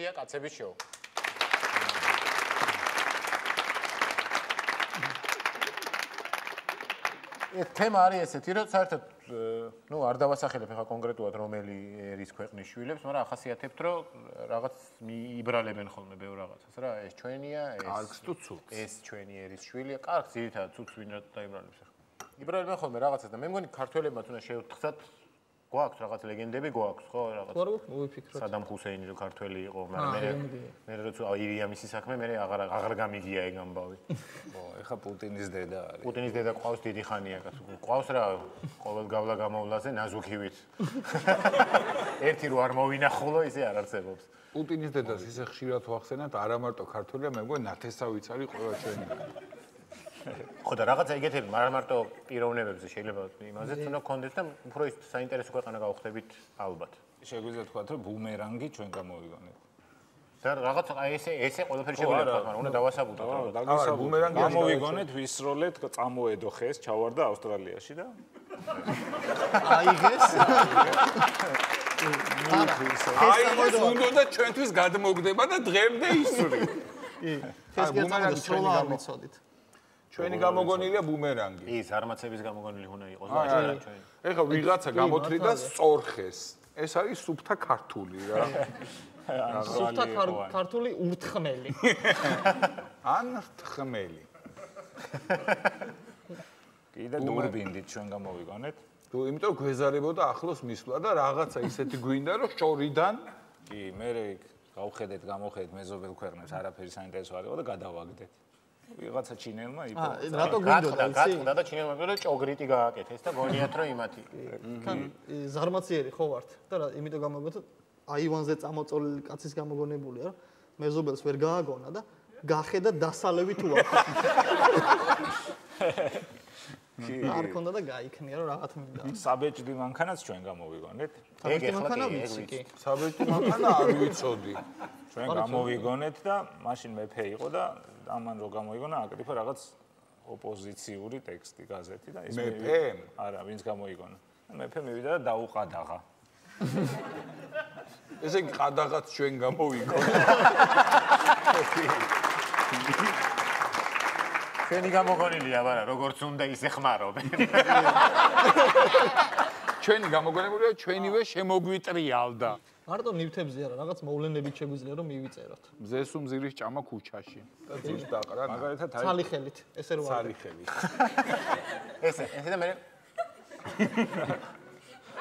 ეთერშია კაცების შოუ. ეს თემა არის ესეთი, რომ საერთოდ ნუ არ დავასახელებ ახლა კონკრეტულად რომელი ერის ქვეყნის შვილებს, მაგრამ ახასიათებთ, რომ რაღაც იბრალებენ ხოლმე ბევრ რაღაცას რა, ეს ჩვენია, ეს კარგს თუ ცუდს? ეს ჩვენი ერის შვილია, კარგს ძირითადად ცუდს ვინ რა დაიბრალებს ახლა. იბრალებენ ხოლმე რაღაცას და მე მგონი ქართველებმა თუნდაც შეუთხზათ გვაქვს რაღაც ლეგენდები გვაქვს ხო რაღაც ხო რა მოვიფიქროთ სადამ ხუსეინი რო ქართველი იყო მაგრამ მე მე როცა აირია მისი საქმე მე აღარ აღარ გამიგია ეგ ამბავი. ხო ეხა პუტინის დედა არის. პუტინის დედა ყავს დიდი ხანია კაცო ყავს რა ყოველ გავლა გამოვლაზე ნაზუქივით. ერთი რო არ მოვინახულო ისე არ არსებობს. პუტინის დედას ისე ხშირად ვახსენებთ არა მარტო ქართველია მე მგონი ნათესავიც არის ყველა ჩვენი ხო და რაღაცა იგეთები, მაგრამ მარტო პიროვნებებზე შეიძლება იმაზეც უნდა გქონდეს და უფრო ის საინტერესო ქვეყანა გავხდებით ალბათ. შეგვიძლია თქვა, რომ ბუმერანგი ჩვენ გამოვიგონეთ. და რაღაც აი ესე ესე ყველაფერი შეგვიძლია თქვა, მაგრამ უნდა დავასაბუთოთ. დაგისაბუთოთ. ბუმერანგი გამოვიგონეთ, ვისროლეთ, წამოედო ხეს, ჩავარდა ავსტრალიაში და აიღეს. აი ეს უნდა და ჩვენთვის გადმოგდება და დღემდე ისური. კი. ეს ბუმერანგი სროლა არ ვიცოდით. ჩვენი გამოგონილია ბუმერანგი. ის არმაცების გამოგონილი უნდა იყოს და ჩვენი. ეხლა ვიღაცა გამოთრიდა სწორხეს. ეს არის სუფთა ქართული რა. სუფთა ქართული ურთხმელი. ან რთხმელი. კიდე დურბინდით ჩვენ გამოვიგონეთ. თუ იმიტომ გვეზარებოდა ახლოს მისვლა და რაღაცა ისეთი გვინდა რომ შორიდან კი მე გავხედეთ გამოხედეთ მეზობელ ქვეყნებს არაფერი საინტერესო არ იყო და გადავაგდეთ. ვიღაცა ჩინელმა იყო. აა, რატო გვინდოდა იცი? გაკეთდა და ჩინელმა მეგონა ჭოგრიტი გააკეთეს და გონიათ რომ იმათი. კან ზარმაციერი ხო ვართ და რა, იმიტომ გამოგოთო აივანზე წამოწოლილი კაცის გამოგონებულია, რომ მეზობელს ვერ გააგონა და გახედა დასალევი თუ აქვს. არ ქონდა და გაიქნია რომ რაღაც მინდა. საბეჭდი მანქანაც ჩვენ გამოვიგონეთ. ეგ ეხლა კი, საბეჭდი მანქანა არ ვიცოდი. ჩვენ გამოვიგონეთ და მაშინ მეფე იყო და ამან რო გამოიგონა აკრიფა რაღაც ოპოზიციური ტექსტი გაზეთი და ის მეფე? არა ვინც გამოიგონა მეფე მივიდა და დაუყადაღა. ესე იგი ყადაღაც ჩვენ გამოვიგონა ჩვენი გამოგონილია მაგრამ როგორც უნდა ისე ხმარობენ ჩვენი გამოგონებულია ჩვენივე შემოგვიტრიალდა მარტო ნივთებზე არა, რაღაც მოვლენებით შეგვიძლია რომ მივიწეროთ. ზესუმზირის ჭამა ქუჩაში. და ძირს დაყრა. მაგალითად აი ცალი ხელით, ესე რომ ცალი ხელით. ესე, ესე და მე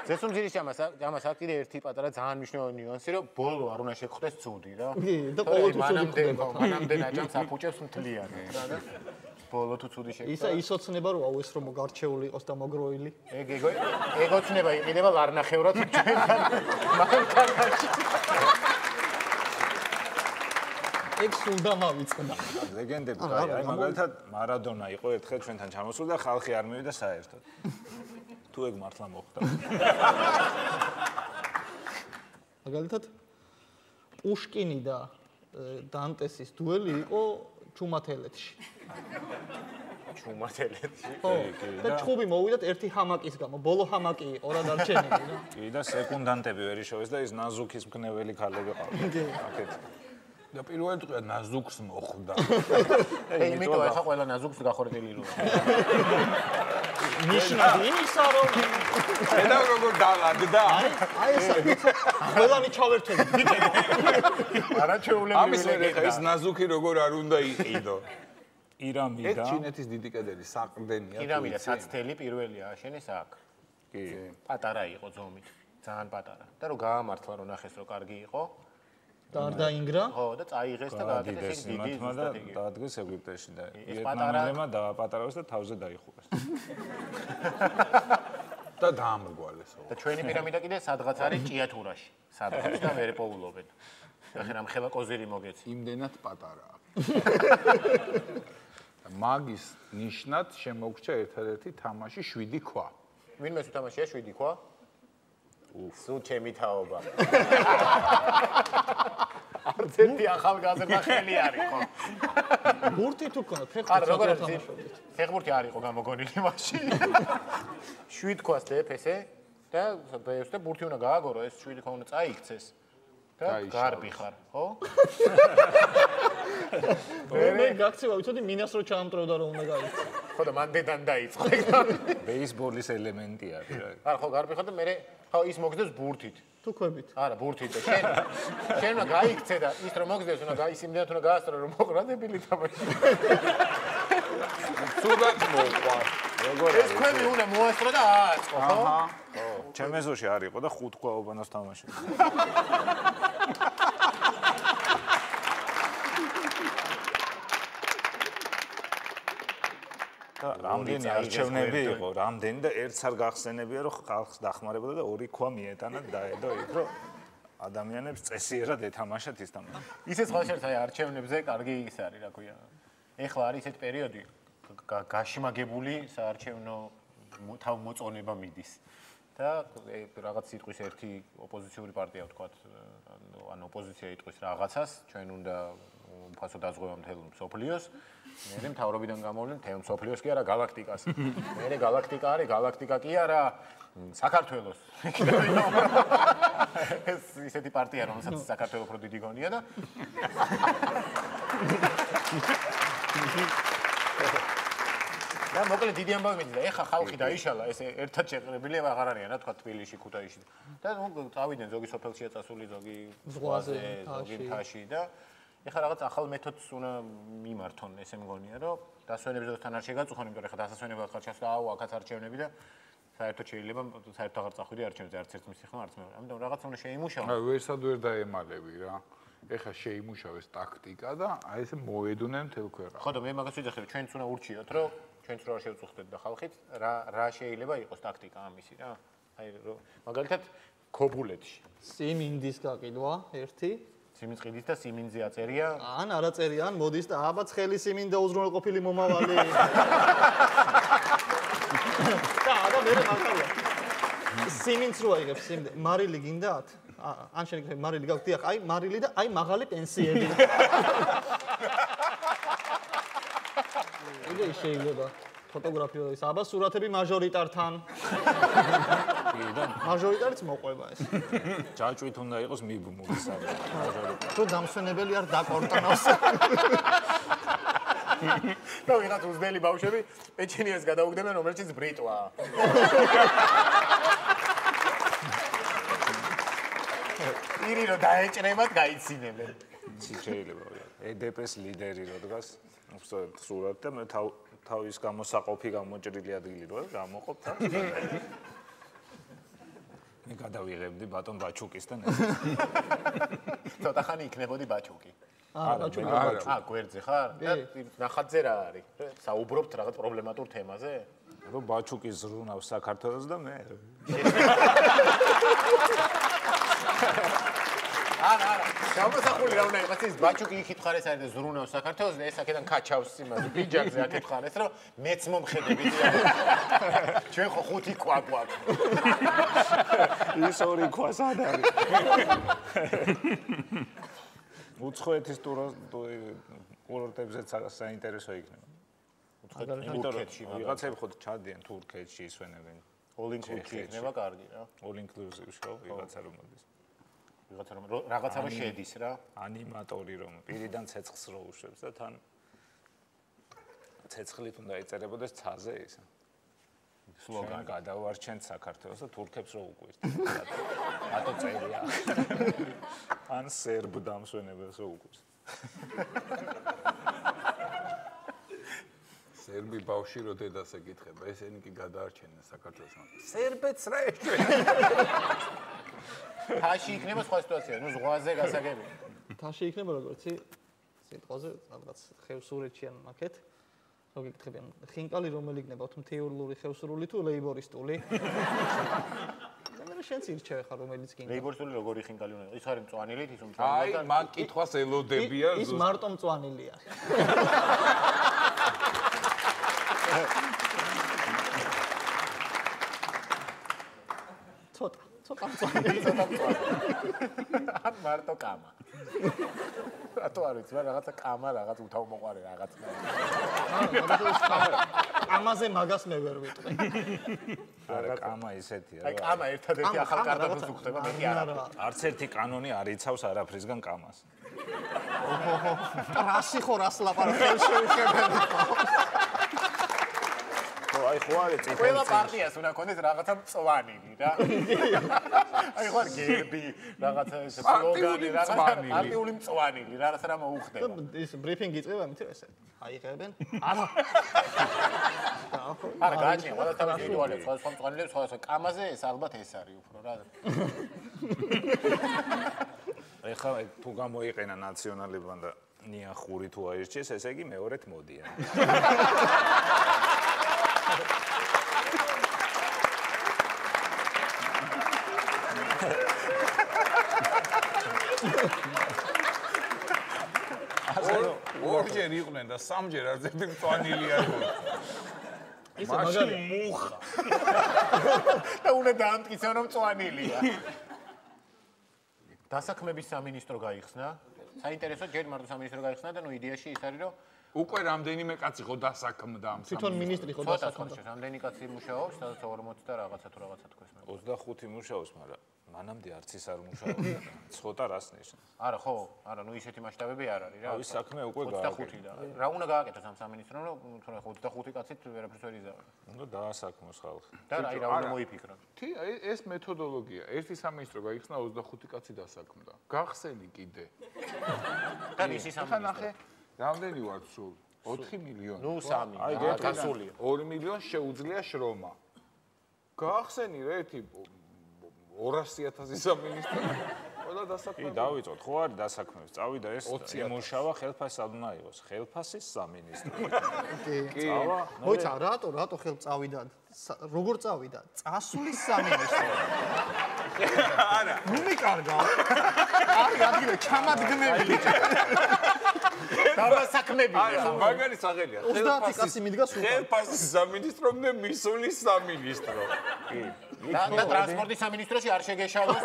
ზესუმზირის ჭამა ჭამა საკიდე ერთი პატარა ძალიან მნიშვნელოვანი ნიუანსი რომ ბოლო არ უნდა შეგხვდეს ცუდი რა. კი, და ყოველთვის მანამდე მანამდე ნაჭამს აფუჭებს მთლიანი რა და ბოლო თუ ცუდი შეგდა. ისა ისოცნება რომ აუ ეს რომ გარჩეული იყოს და მოგროილი. ეგ ეგო ეგოცნება იყიდება ლარნახევრად ჩვენთან მანქანაში. ეგ სულდა მავიწყდა. ლეგენდები აი აი მაგალითად მარადონა იყო ერთხელ ჩვენთან ჩამოსულ და ხალხი არ მივიდა საერთოდ. თუ ეგ მართლა მოხდა. მაგალითად პუშკინი და დანტესის დუელი იყო ჩუმათელეთში. ჩუმათელეთში. ხო, და ჩხუბი მოვიდათ ერთი ჰამაკის გამო, ბოლო ჰამაკი იყო რა დარჩენილი რა. კი და სეკუნდანტები ვერ იშოვეს და ის ნაზუქის მკნეველი ქალები ყავდა. კი. და პირველი დღე ნაზუქს მოხვდა. აი, იმიტომ ახლა ყველა ნაზუქს გახორდილი როა. ნიშნად იმისა რომ ედა როგორ დაალაგდა? აი, აი ეს ყველანი ჩავერთები. არაჩეულები ამის ერეხა ის ნაზუქი როგორ არ უნდა იყიდო. ირამიდა. ეს ჩინეთის დიდი კედელი საყრდენია. ირამიდა საცდელი პირველია აშენეს აქ. კი. პატარა იყო ზომით, ძალიან პატარა. და რომ გაამართლა რომ ნახეს რომ კარგი იყო. და არ დაინგრა? ხო, და წაიღეს და გააკეთეს დიდი სტრატეგია. და დაადგეს ეგვიპტეში და ვიეტნამელებმა დააპატარავეს და თავზე დაიხურეს. და დაამრგვალეს. და ჩვენი პირამიდა კიდე სადღაც არის ჭიათურაში. სადღაც და ვერ პოულობენ. ახლა რამ ხელა კოზირი მოგეცი. იმდენად პატარაა. მაგის ნიშნად შემოგრჩა ერთადერთი თამაში 7 ქვა. ვინმე თამაშია 7 ქვა? უსუ ჩემი თაობა. არც ერთი ახალგაზრდა ხელი არის ხო? ბურთი თუ ქონდა, ფეხბურთი როგორ თამაშობდით? ფეხბურთი არ იყო გამოგონილი მაშინ. 7 ქვას დეფ ესე და ბეოს და ბურთი უნდა გააგორო ეს 7 ქვა უნდა წაიქცეს. და გარბი ხარ, ხო? მე გაქცევა ვიცოდი მინას რო ჩაამტრევდა რომ უნდა გაიქცა. ხო და მან დედან დაიწყო. ბეისბოლის ელემენტი არის რა. არა, ხო, გარბი ხარ და მე ხო ის მოგზდეს ბურთით. თუ ხვებით. არა, ბურთით და შენ შენ უნდა გაიქცე და ის რომ მოგზდეს უნდა გაის იმდენად უნდა გაასწრო რომ მოყრადებილი თამაში. სულად მოყვა. როგორ ეს ქვები უნდა მოასწრო და ააწყო, ხო? აჰა. ხო. ჩემეზოში არისო და ხუთ ქვაობანოს თამაშობ. და რამდენი არჩევნები იყო, რამდენი და ერთს არ გახსენებია, რომ ხალხს დახმარებოდა და ორი ქვა მიეტანა დაედო იქ, რომ ადამიანებს წესიერად ეთამაშათ ის თამაში. ისე სხვა შეხ აი არჩევნებზე კარგი ის არის, რა ქვია. ეხლა არის ესეთი პერიოდი გა- გაშმაგებული საარჩევნო მო- თავმოწონება მიდის. და რაღაც სიტყვის ერთი ოპოზიციური პარტია ვთქვათ, ან ოპოზიცია იტყვის რაღაცას, ჩვენ უნდა უფასო დაზღვევა მთელ მსოფლიოს. მე მთავრობიდან გამოვლენ მთელ მსოფლიოს კი არა galaktikas. მე galaktika არის, galaktika კი არა საქართველოს. ეს ისეთი პარტია, რომელსაც საქართველოს უფრო დიდი გონია და და მოკლედ დიდი ამბავი მიდის და ეხა ხალხი დაიშალა ეს ერთად შეყრებილი აღარ არიან რა თქვა თბილისში ქუთაისში და ნუ წავიდნენ ზოგი სოფელშია წასული ზოგი ზღვაზე, ზოგი მთაში. მთაში და ეხა რაღაც ახალ მეთოდს უნდა მიმართონ ესე მგონია რომ დასვენებს დროსთან არ შეგაწუხონ იმიტომ რომ ეხა დასასვენება ახალ ჩასვლა აუ აქაც არჩევნები და საერთოდ შეიძლება საერთოდ აღარ წახვიდე არჩევნებზე არც ერთ მისი ხმა არც მეორე ამიტომ რაღაცა უნდა შეიმუშაო აი ვერსად ვერ დაემალები რა. ეხა შეიმუშავეს ტაქტიკა და აი ესე მოედუნენ მთელ ქვეყანას. ხო და მე მაგას ვიძახი რომ ჩვენც უნდა ურჩიოთ რომ ჩვენც რო არ შევწუხდეთ და ხალხით რა რა შეიძლება იყოს ტაქტიკა ამისი რა. აი რომ მაგალითად ქობულეთში. სიმინდის გაყიდვა ერთი. სიმინწყიდის და სიმინძე აწერია. ან არა წერიან მოდის და აბა ცხელი სიმინდა უზრუნველყოფილი მომავალი. და აბა მე მახალია სიმინც რო აიღებს სიმინდე? მარილი გინდათ? ან შენ მარილი გაქვს დიახ აი მარილი და აი მაღალი პენსიები. იგე შეიძლება ფოტოგრაფია ის. აბა სურათები მაჟორიტართან. და მაჟორიტარიც მოყვება ეს. ჯაჭვით უნდა იყოს მიბმული საერთოდ. თუ დამსვენებელი არ დაკორტნოს და ვიღაც უზდელი ბავშვები პეჩინიას გადაუგდებენ რომელშიც ბრიტვაა. ირი რო დაეჭრებათ გაიცინებენ შეიძლება EDP-ს ლიდერი რო დგას უბრალოდ სურათ და მე თავ თავის გამოსაყოფი გამოჭრილი ადგილი რო გამოყოფ თავს. მე გადავიღებდი ბატონ ბაჩუკისთან ეს. ცოტა ხანი იქნებოდი ბაჩუკი. აა ბაჩუკი არა. ა გვერდზე ხარ და ნახატზე რა არის? საუბრობთ რაღაც პრობლემატურ თემაზე? რომ ბაჩუკის ზრუნავს საქართველოს და მე არა არა გამოსახული რა უნდა იყოს ის ბაჩუკი იქით ხარ ეს არის და ზრუნავს საქართველოს და ეს აქედან კაჩავს იმას ბიჯაკზე აქეთ ხარ ეს რომ მეც მომხედები ჩვენ ხო ხუთი ყვა გვაქვს ის ორი ქვა სად არის? უცხოეთის კურორტებზეც საინტერესო იქნება. თურქეთში ვიღაცები ხო ჩადიან თურქეთში ისვენებენ. all inclusive იქნება კარგი რა all inclusive show ვიღაცა რომ მოდის. ვიღაცა რომ რო- რაღაცა რომ შედის რა ანიმატორი რომ პირიდან ცეცხლს რო უშვებს და თან ცეცხლით უნდა ეწერებოდეს ცაზე ის. სლოგანი გადავარჩენთ საქართველოს და თურქებს რო უკვირთ. რატო წერია? ან სერბ დამსვენებელს რო უკვირთ. სერბი ბავში რო დედას ეკითხება, ესენი კი გადაარჩენენ საქართველოს. სერბეთს რა ეშვენ? თაში იქნება სხვა სიტუაცია ნუ ზღვაზე გასაგები. თაში იქნება როგორც სიტყვაზე რაღაც ხევსურეთში ან მაკეთ რო გეკითხებიან ხინკალი რომელი იქნება თუ მთიულური ხევსურული თუ ლეიბორისტული? შენც ირჩევ ხარ რომელიც გინდა ლეიბორისტული როგორი ხინკალი უნდა იყოს ის არის მწვანილით ის აი, უმწვანილად მაგ კითხვას ელოდებიან ის მარტო მწვანილია ცოტა ცოტა ან მარტო კამა. რატო არ ვიცი მაგრამ რაღაცა კამა რაღაც უთავმოყარე რაღაც ამაზე მაგას მე ვერ ვიტყვი. არა კამა ისეთია აი კამა ერთადერთი ახალ რაღაცა. უხდება მეტი არა, არა არც ერთი კანონი არ იცავს არაფრისგან კამას. რასი ხო რას ლაპარაკ ხელ შეუხებელი ხო აი ხო არის წითელი ყველა პარტიას უნდა ქონდეს რაღაცა მწვანილი რა. აი ხო გერბი რაღაცა ეს სლოგანი რაღაცა პარტიული მწვანილი რაღაც რა მოუხდება. ის ბრიფინგი იწყება მით ესე აიღებენ? არა არა გააჩნია ყველა თავის ინდივიდუალებს სხვა სხვა მწვანილებს სხვა სხვა. კამაზე ეს ალბათ ეს არის უფრო რა. ეხლა თუ გამოიყენა ნაციონალებმა და ნიახური თუ აირჩიეს ესე იგი მეორეთ მოდიან ორჯერ იყვნენ და სამჯერ არც ერთი მწვანილი არ იყო. ისე მაგარი მუხა. და უნდა დაამტკიცონ რომ მწვანილია დასაქმების სამინისტრო გაიხსნა საინტერესო ჯერ მარტო სამინისტრო გაიხსნა და ნუ იდეაში ის არის რომ უკვე რამდენიმე კაცი ხო დასაქმდა ამ თვითონ მინისტრი ხო დასაქმდა? რამდენი კაცი მუშაობს სადაც 40 და რაღაცა თუ რაღაცა თქვენ მე. 25 მუშაობს მაგრამ მანამდე არც ის არ მუშაობდა ცოტა რას ნიშნავს? არა ხო არა ნუ ისეთი მასშტაბები არ არის რა ავი საქმე უკვე 25 და რა უნდა გააკეთოს ამ სამინისტრომ რომ თორე 25 კაცით ვერაფერს ვერ იზავარ უნდა დაასაქმოს ხალხი და რა აი რა უნდა მოიფიქრონ თი აი, ეს მეთოდოლოგია. ერთი სამინისტრო გაიხსნა 25 კაცი დასაქმდა. გახსენი კიდე. და ისი ხა სამინისტრო ნახე, რამდენი ვართ სულ? 4 მილიონი. ნუ 3 აი, გასულია 2 მილიონს შეუძლია შრომა. გახსენი რა ერთი 200.000 სამინისტრო. ყველა კი დასაქმდა. დავიწყოთ. ხო არის დასაქმების წავიდა ეს 20,000. იმუშავა ხელფასი არ უნდა იყოს ხელფასის სამინისტრო. კი. წავა მოიცა რატო რატო ხელ წავიდა როგორ წავიდა წასulis სამინისტრო. არა. ნუ მიკარგა. აი ადგილე ჩამადგმები დავასაქმები ხა მაგარი სახელია. 30 კაცი მიდგა სულ ხელფასის სამინისტრომდე მისული სამინისტრო. და და ტრანსპორტის სამინისტროში არ შეგეშალოს.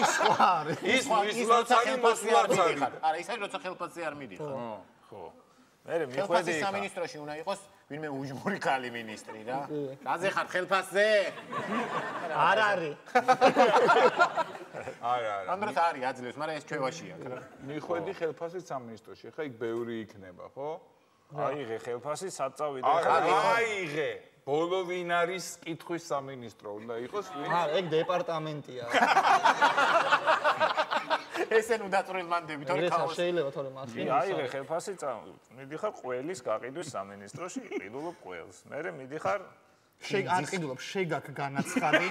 ის ხო არის? ის ის როცა ხელფასზე არ მიდიხარ არა ის არის როცა ხელფასზე არ მიდიხარ ხო მე მიხვედი ხელფასის სამინისტროში უნდა იყოს ვინმე უჟმური კალი მინისტრი რა რაზე ხარ ხელფასზე არ არის არა, არა. ამ დროს არის აძლევს მაგრამ ეს ჩვევაში აქვს რა მიხვედი ხელფასის სამინისტროში. ხა იქ ბევრი იქნება, ხო? აიღე ხელფასი სად წავიდა არა, ხა აიღე. ბოლო ვინ არის კითხვის სამინისტრო უნდა იყოს ვინ? არა ეგ დეპარტამენტია ესენ უნდა წვრილმანდები თორე ქაოსი. შეიძლება თორე მაშინ აიღე ხელფასი მიდიხარ ყველის გაყიდვის სამინისტროში ყიდულობ ყველს. მე მიდიხარ შეგ არ ყიდულობ შეგაკ განაცხადი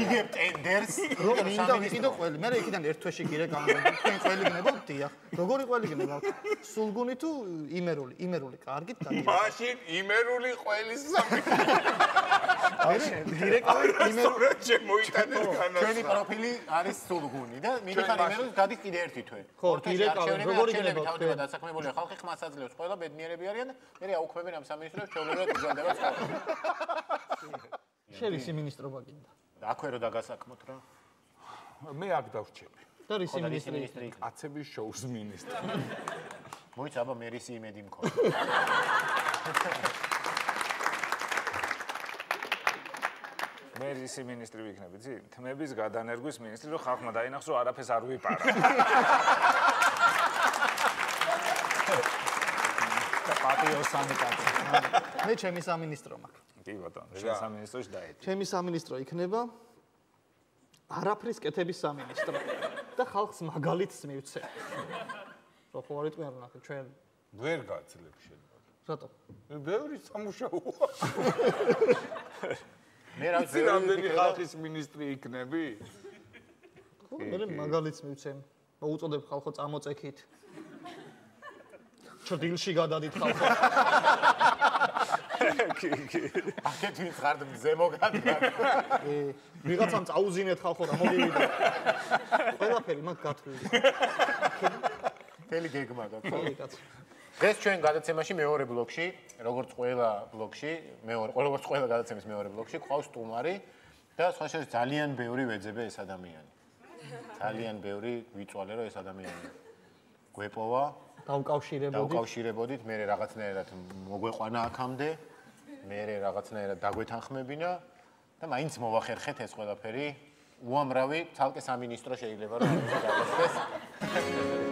იგებ ტენდერს რომ მინდა ვიყიდო ყველი მე იქიდან ერთ თვეში გირე გამოვიდი თქვენ ყველი გნებავთ დიახ. როგორი ყველი გნებავთ? სულგუნი თუ იმერული იმერული კარგით გადი მაშინ იმერული ყველის სამინისტრო. დირექტორი იმერული შემოიტანეს ჩვენი განაცხადი. პროფილი არის სულგუნი და მიდიხარ იმეროს გადის კიდე ერთი თვე. ხო, დირექტორი, როგორი გნებავთ თავდება თქვენ? დასაქმებული ხალხი ხმას აძლევს ყველა ბედნიერები არიან. მე აუქმებენ ამ სამინისტროს ჩვეულებრივად იზრდება სხვა შენ ისი მინისტრობა გინდა აქვე რო დაგასაქმოთ რა? მე აქ დავრჩები. და ისი ხოდა ისი მინისტრი? მინისტრი იქნება? აცების შოუს მინისტრი. მოიცა აბა მე ისი იმედი მქონდა. მე ისი მინისტრი ვიქნები ძი თმების გადანერგვის მინისტრი რომ ხალხმა დაინახოს რომ არაფერს არ ვიპარა. და პატიოსანი კაცი მე ჩემი სამინისტრო მაქვს კი ბატონო შენ სამინისტროში დაეჭი ჩემი სამინისტრო იქნება არაფრის კეთების სამინისტრო და ხალხს მაგალითს მივცე. რო ხო არ იტყვიან რომ ნახე ჩვენ? ვერ გაძლებ შენ. რატო? ბევრი სამუშაოა. მე რა იცი რამდენი ხალხის მინისტრი იქნები? ხო მე მაგალითს მივცემ? მოუწოდებ ხალხო წამოწექით ჩრდილში გადადით ხალხო აქეთ ვინც ხართ ზემო გადაგა ე, ვიღაცამ წაუზინეთ ხალხო და მოგივიდეთ ყველაფერი მაგ გათვლილი. თელი გეგმა გაქვს დღეს ჩვენ გადაცემაში მეორე ბლოკში, როგორც ყველა ბლოკში, მეორე, როგორც ყველა გადაცემის მეორე ბლოკში ყავს სტუმარი და სხვა შორის ძალიან ბევრი ვეძებე ეს ადამიანი. ძალიან ბევრი ვიწვალე რომ ეს ადამიანი. გვეპოვა, დავკავშირებოდი დავკავშირებოდით, მე რაღაცნაირად მოგვეყვანა აქამდე მე რაღაცნაირად დაგვეთანხმებინა და მაინც მოვახერხეთ ეს ყველაფერი. უამრავი ცალკე სამინისტრო შეიძლება რომ გადასცეს.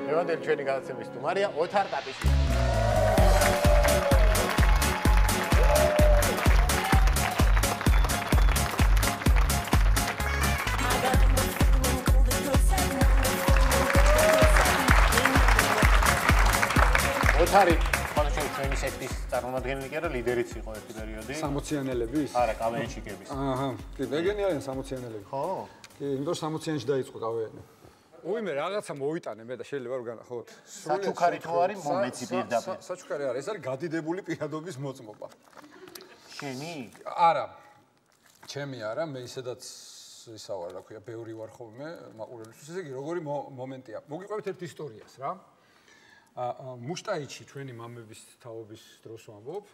მევანდელი ჩვენი გადაცემის სტუმარია ოთარ ტაპიშვილი. ოთარი სექტის წარმომადგენელი კი არა, ლიდერიც იყო ერთი პერიოდი. 60-იანელების? არა, კავენჩიკების. აჰა, კი, ვეგენი არიან 60-იანელები. ხო? კი, იმიტომ 60-იანში დაიწყო კავენი. უიმე რაღაცა მოვიტანე მე და შეიძლება რომ განახოთ. საჩუქარი თუ არის, მომეცი პირდაპირ. საჩუქარი არის, ეს არის გადიდებული პირადობის მოწმობა. შენი? არა. ჩემი არა, მე ისედაც ისა ვარ, რა ქვია, ბევრი ვარ ხოლმე მაყურებელთვის. ესე იგი, როგორი მომენტია. მოგიყვებით ერთ ისტორიას რა. აა მუშტაიჩი ჩვენი მამების თაობის დროს ვამბობ.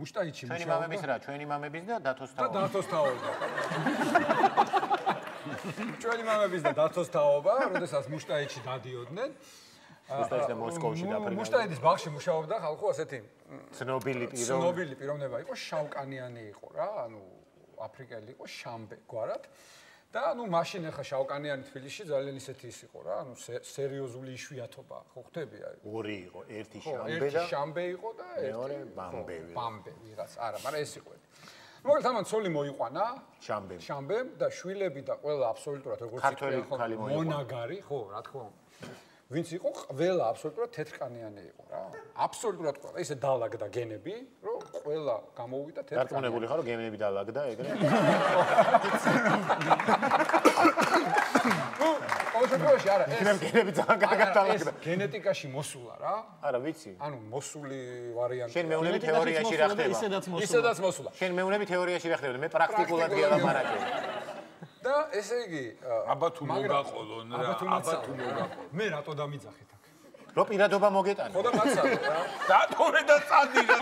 მუშტაიჩი ჩვენი მამების რა, ჩვენი მამების და დათოს და თაობა. დათოს თაობა. ჩვენი მამების და დათოს თაობა, როდესაც მუშტაიჩი დადიოდნენ. მუშტაიჩი და მოსკოვში დაფრინდა. მუშტაიჩის ბაღში მუშაობდა ხალხო ასეთი ცნობილი პირო. ცნობილი პიროვნება იყო, შავკანიანი იყო რა, ანუ აფრიკელი იყო, შამბე გვარად. და ანუ მაშინ ახლა შავკანიანი თბილისში ძალიან ისეთი ის იყო რა, ანუ სერიოზული იშვიათობა, ხო ხვდები აი. ორი იყო, ერთი შამბე ერთი და შამბე იყო და მეორე ერთი ბამბე. ბამბე ვიღაც, არა, მაგრამ ეს იყო. მოკლედ ამან ცოლი მოიყვანა შამბე. შამბემ და შვილები და ყველა აბსოლუტურად როგორც იყვნენ, ხო, მონაგარი, ხო, რა თქმა უნდა. ვინც იყო ყველა აბსოლუტურად თეთრკანიანი იყო რა. აბსოლუტურად ყველა. ისე დაალაგდა გენები, რომ ყველა გამოვიდა თეთრკანიანი. დარწმუნებული ხარ რომ გემები დაალაგდა ეგრე? შემთხვევაში არა, ეს გენები ძალიან კარგად ეს დაალაგდა. გენეტიკაში მოსულა რა. არა, ვიცი. ანუ მოსული ვარიანტი. შენ მეუნები თეორიაში რა ხდება? ისედაც მოსულა. ისედაც მოსულა. შენ მეუნები თეორიაში რა ხდება? მე პრაქტიკულად გელაპარაკე. და ესე იგი, აბა თუ მოგაყოლონ რა, აბა თუ მოგაყოლონ. მე რატო დამიძახეთ აქ? რო პირადობა მოგეტანა. ხო და მაცალე რა. დათორე და წადი რა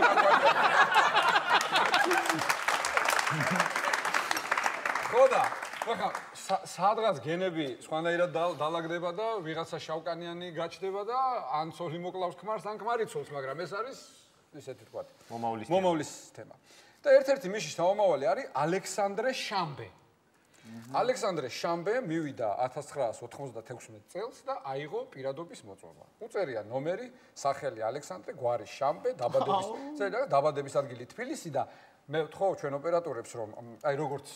ხო და ახლა სა- სადღაც გენები სხვანაირად და- დაალაგდება და ვიღაცა შავკანიანი გაჩნდება და ან ცოლი მოკლავს ქმარს ან ქმარი ცოლს, მაგრამ ეს არის ისეთი თქვა. მომავლის მომავლის თემა. და ერთ-ერთი მისი შთამომავალი არის ალექსანდრე შამბე. ალექსანდრე შამბე მივიდა 1996 წელს და აიღო პირადობის მოწვევა. უწერია ნომერი, სახელი ალექსანდრე, გვარი შამბე, დაბადების წერია დაბადების ადგილი თბილისი და მე ვთხოვ ჩვენ ოპერატორებს რომ აი როგორც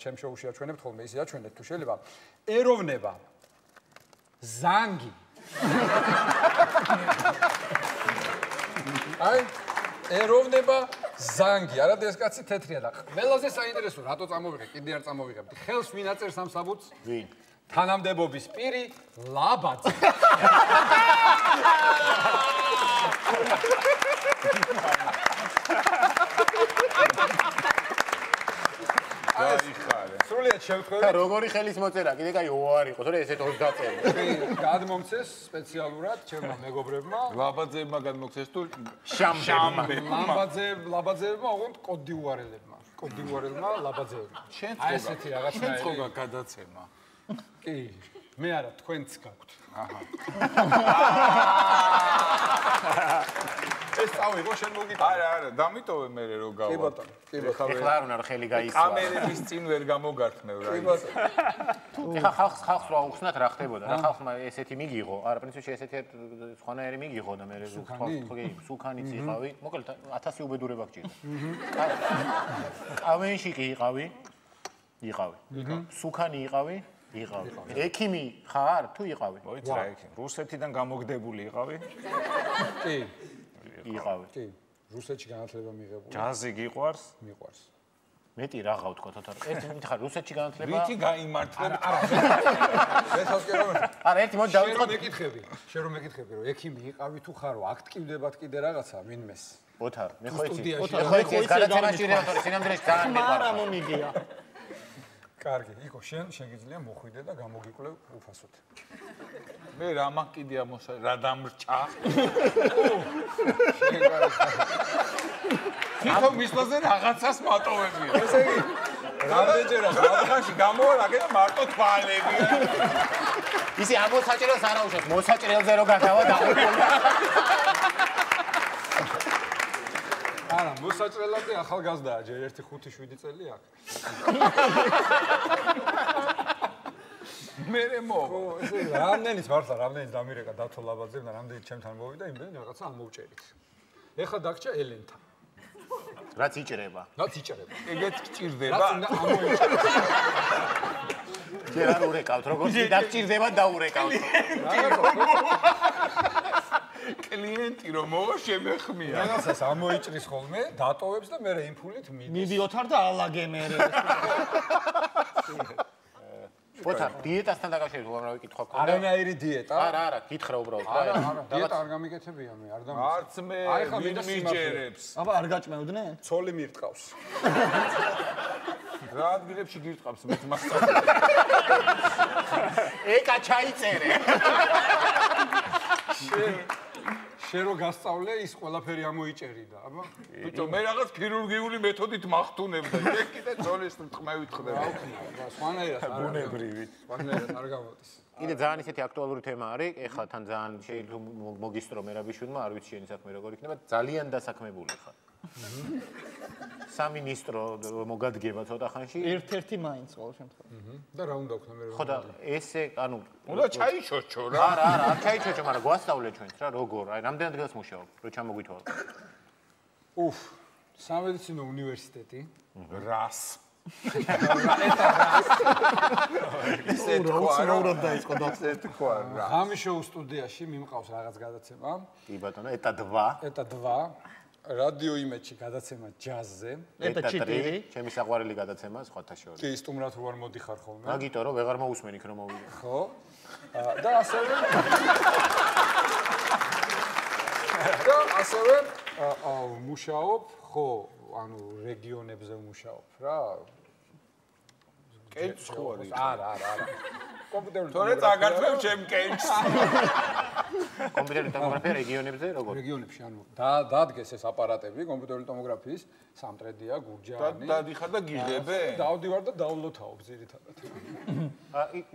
ჩემ შოუში აჩვენებთ ხოლმე ისე აჩვენეთ თუ შეიძლება ეროვნება ზანგი აი ეროვნება ზანგი. არადა ეს კაცი თეთრია და ყველაზე საინტერესო რატო წამოვიღე? კიდე არ წამოვიღებდი. ხელს ვინ აწერს ამ საბუთს? ვინ? თანამდებობის პირი ლაბაძე დაიხარე. სრულიად და როგორი ხელის მოწერა? კიდე კაი ოარი იყო, თორე ესეთ 20 წელი. გადმომცეს სპეციალურად ჩემმა მეგობრებმა ლაბაძეებმა გადმოგცეს თუ შამბე. ლაბაძე ლაბაძეებმა ოღონდ კოდივუარელებმა კოდივუარელებმა ლაბაძეებმა შენ აი ესეთი რაღაცა შენ წყობა გადაცემა. კი მე არა თქვენც გაქვთ ეს წავიღო შენ მოგიტანე არა, არა, დამიტოვე მე რო გავა. კი ბატონო კი ბატონო ეხლა არ უნდა ხელი გაისვა. კამერების წინ ვერ გამოგართმევ რა. კი ის. ბატონო ეხლა ხალხს ხალხს რა უხსნათ რა ხდებოდა? რა ხალხმა ესეთი მიგიღო? არა, პრინციპში ესეთი სხვანაირი მიგიღო და მე სუქანი? ხო კი, სუქანიც იყავი. მოკლედ 1000 უბედურება გჭირდა. კავენში კი იყავი. იყავი. სუქანი იყავი. იყავი. ექიმი ხარ თუ იყავი? მოიც რა იქ რუსეთიდან გამოგდებული იყავი კი იყავი. კი რუსეთში განათლება მიღებული ჯაზი გიყვარს მიყვარს მეტი რაღა ვთქვა თოთარ. ერთი მითხარ რუსეთში განათლება. რითი გაიმართლებ? მე თავს კი რომ არა, ერთი მოდი შენ რომ დავიწყოთ. მეკითხები შენ რომ მეკითხები რომ ექიმი იყავი თუ ხარო აქტივდებად კიდე რაღაცა ვინმეს ოთარ, მე ხო იცი. მე ხო იცი გადაცემაში რა თორე სინამდვილეში ძალიან მარა მომიგია. კარგი იქო შენ შეგიძლია მოხვიდე და გამოგიკლევ უფასოდ მე რა მაგ კიდე ამოსა რა დამრჭა? თვითონ მისვლაზე რაღაცას მატოვებია. ესე იგი რამდენჯერა რაღაცაში გამოვარაგე და მარტო თვალები. ისი ამოსაჭრელს არ აუშვებს, მოსაჭრელზე რო გადავა და არა, მოსაჭრელადე ახალგაზრდაა, ჯერ 1-5-7 წელი აქვს. მე მო ხო, ესე რამდენიც მართლა რამდენიც დამირეკა დათო ლაბაძემ და რამდენიც ჩემთან მოვიდა, იმდენ რაღაცა ამოვჭერით. ეხლა დაგჭა ელენთან. რაც იჭრება. რაც იჭრება. ეგეც რაც გჭირდება უნდა ამოვჭეროთ. ჯერ არ ურეკავთ, როგორც დაგჭირდება დაურეკავთ. კლიენტი რომ მოვა შემეხმია რაღაცას ამოიჭრის ხოლმე, დატოვებს და მე იმ ფულით მიდის. მიდიოთ არ და ალაგე მე ფოთა დიეტასთან დაკავშირებით უამრავი კითხვა ქონდა. არანაირი დიეტა? არა, არა, გითხრა უბრალოდ. არა, არა, დიეტა არ გამიკეთებია მე, არ დამის. არც მე აი, ხა, სიმართლე. მიჯერებს აბა არ გაჭმევდნენ? ცოლი მირტყავს. რა ადგილებში გირწყავს მე მასწავლე ეკა ჩაიწერე. შენ რო გასწავლე, ის ყველაფერი ამოიჭერიდა, აბა. ბიჭო მე რაღაც ქირურგიული მეთოდით მახტუნებდა მე კიდე ძოლის თქმევით ხდება სხვანაირად არ ბუნებრივი. სხვანაირად არ გამოდის. კიდე ძალიან ისეთი აქტუალური თემა არის, ეხლა თან ძალიან შეიძლება მოგისტრო მერაბიშვილმა, არ ვიცი შენი საქმე როგორ იქნება, ძალიან დასაქმებული ხარ. სამინისტრო მოგადგება ცოტა ხანში. ერთ-ერთი მაინც ყოველ შემთხვევაში. და რა უნდა ვქნა მე რომ ხო და ესე, ანუ უნდა ჩაიშოჩო რა არა, არა, არ ჩაიჩოჩო, მაგრამ გვასწავლე ჩვენს რა, როგორ, აი, რამდენად დღეს მუშაობ, რო ჩამოგვითვალ. უფ, სამედიცინო უნივერსიტეტი. რას ისე უცნაურად დაიწყო და ესე თქვა რა გამიშოუ სტუდიაში მიმყავს რაღაც გადაცემა. კი ბატონო, ეტა 2, ეტა 2 რადიო იმეჯი გადაცემა ჯაზზე. ეტა 4. ჩემი საყვარელი გადაცემა სხვათა შორის. კი, სტუმრად რო არ მოდიხარ ხოლმე. მაგიტო რომ ვეღარ მოусმენ იქ რომ მოვიდე. ხო? და ასევე და ასევე აა მუშაობ, ხო, ანუ რეგიონებზე მუშაობ რა. კენჭს ხო არის არა, არა, არა. კომპიუტერული თორე წაგართვევ ჩემ კენჭს კომპიუტერული ტომოგრაფია რეგიონებზე როგორ? რეგიონებში, ანუ და დადგეს ეს აპარატები კომპიუტერული ტომოგრაფიის სამტრედია, და გურჯაანი. დადიხარ და გიღებე დავდივარ და დაუნლოდაობ ძირითადად. ა იქ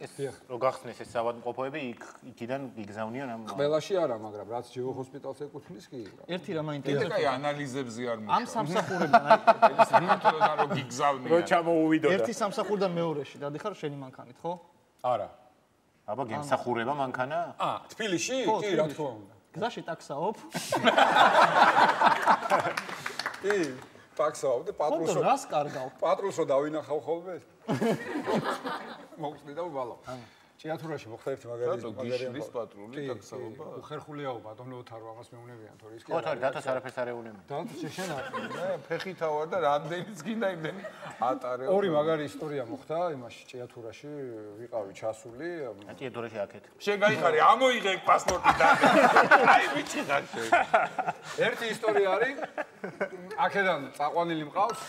ეს რო გახსნეს ეს ავადმყოფოები იქ იქიდან იგზავნიან ამ ყველაში არა, მაგრამ რაც ჯეო ჰოსპიტალს ეკუთვნის კი. ერთი რა ეს მაინტერესებს კაი ანალიზებზე არ ამ მუშაობ სამსახურებთან აი სამართლოდან რომ გიგზავნია ჩამოუვიდო ერთი სამსახურიდან მეორეში დადიხარ შენი მანქანით ხო? არა. აბა გემსახურება მანქანა? აა, თბილისში? კი, რა თქმა უნდა. გზაში ტაქსაობ? კი, ტაქსაობ და ხო პატრულს და რას კარგავ? პატრულს რო დავინახავ ხოლმე. მოხსნი და უბალო. ჭიათურაში მოხდა ერთი მაგარი რატო გიშლის პატრული ტაქსაობა? უხერხულიაო ბატონო ოთარო ამას მეუნებიან თორე ის კი ხო, თორე დათოს არაფერს არ ეუნებია. და შეშენ არ მე ფეხითა ვარ და რამდენიც გინდა იმდენი? ატარებ ორი მაგარი ისტორია მოხდა იმაში ჭიათურაში ვიყავი ჩასული ატია დორეში აქეთ. შენ გაიხარე ამოიღე პასპორტი და აი ვიცი რა შენ ერთი ისტორია არის აქედან წაყვანილი მყავს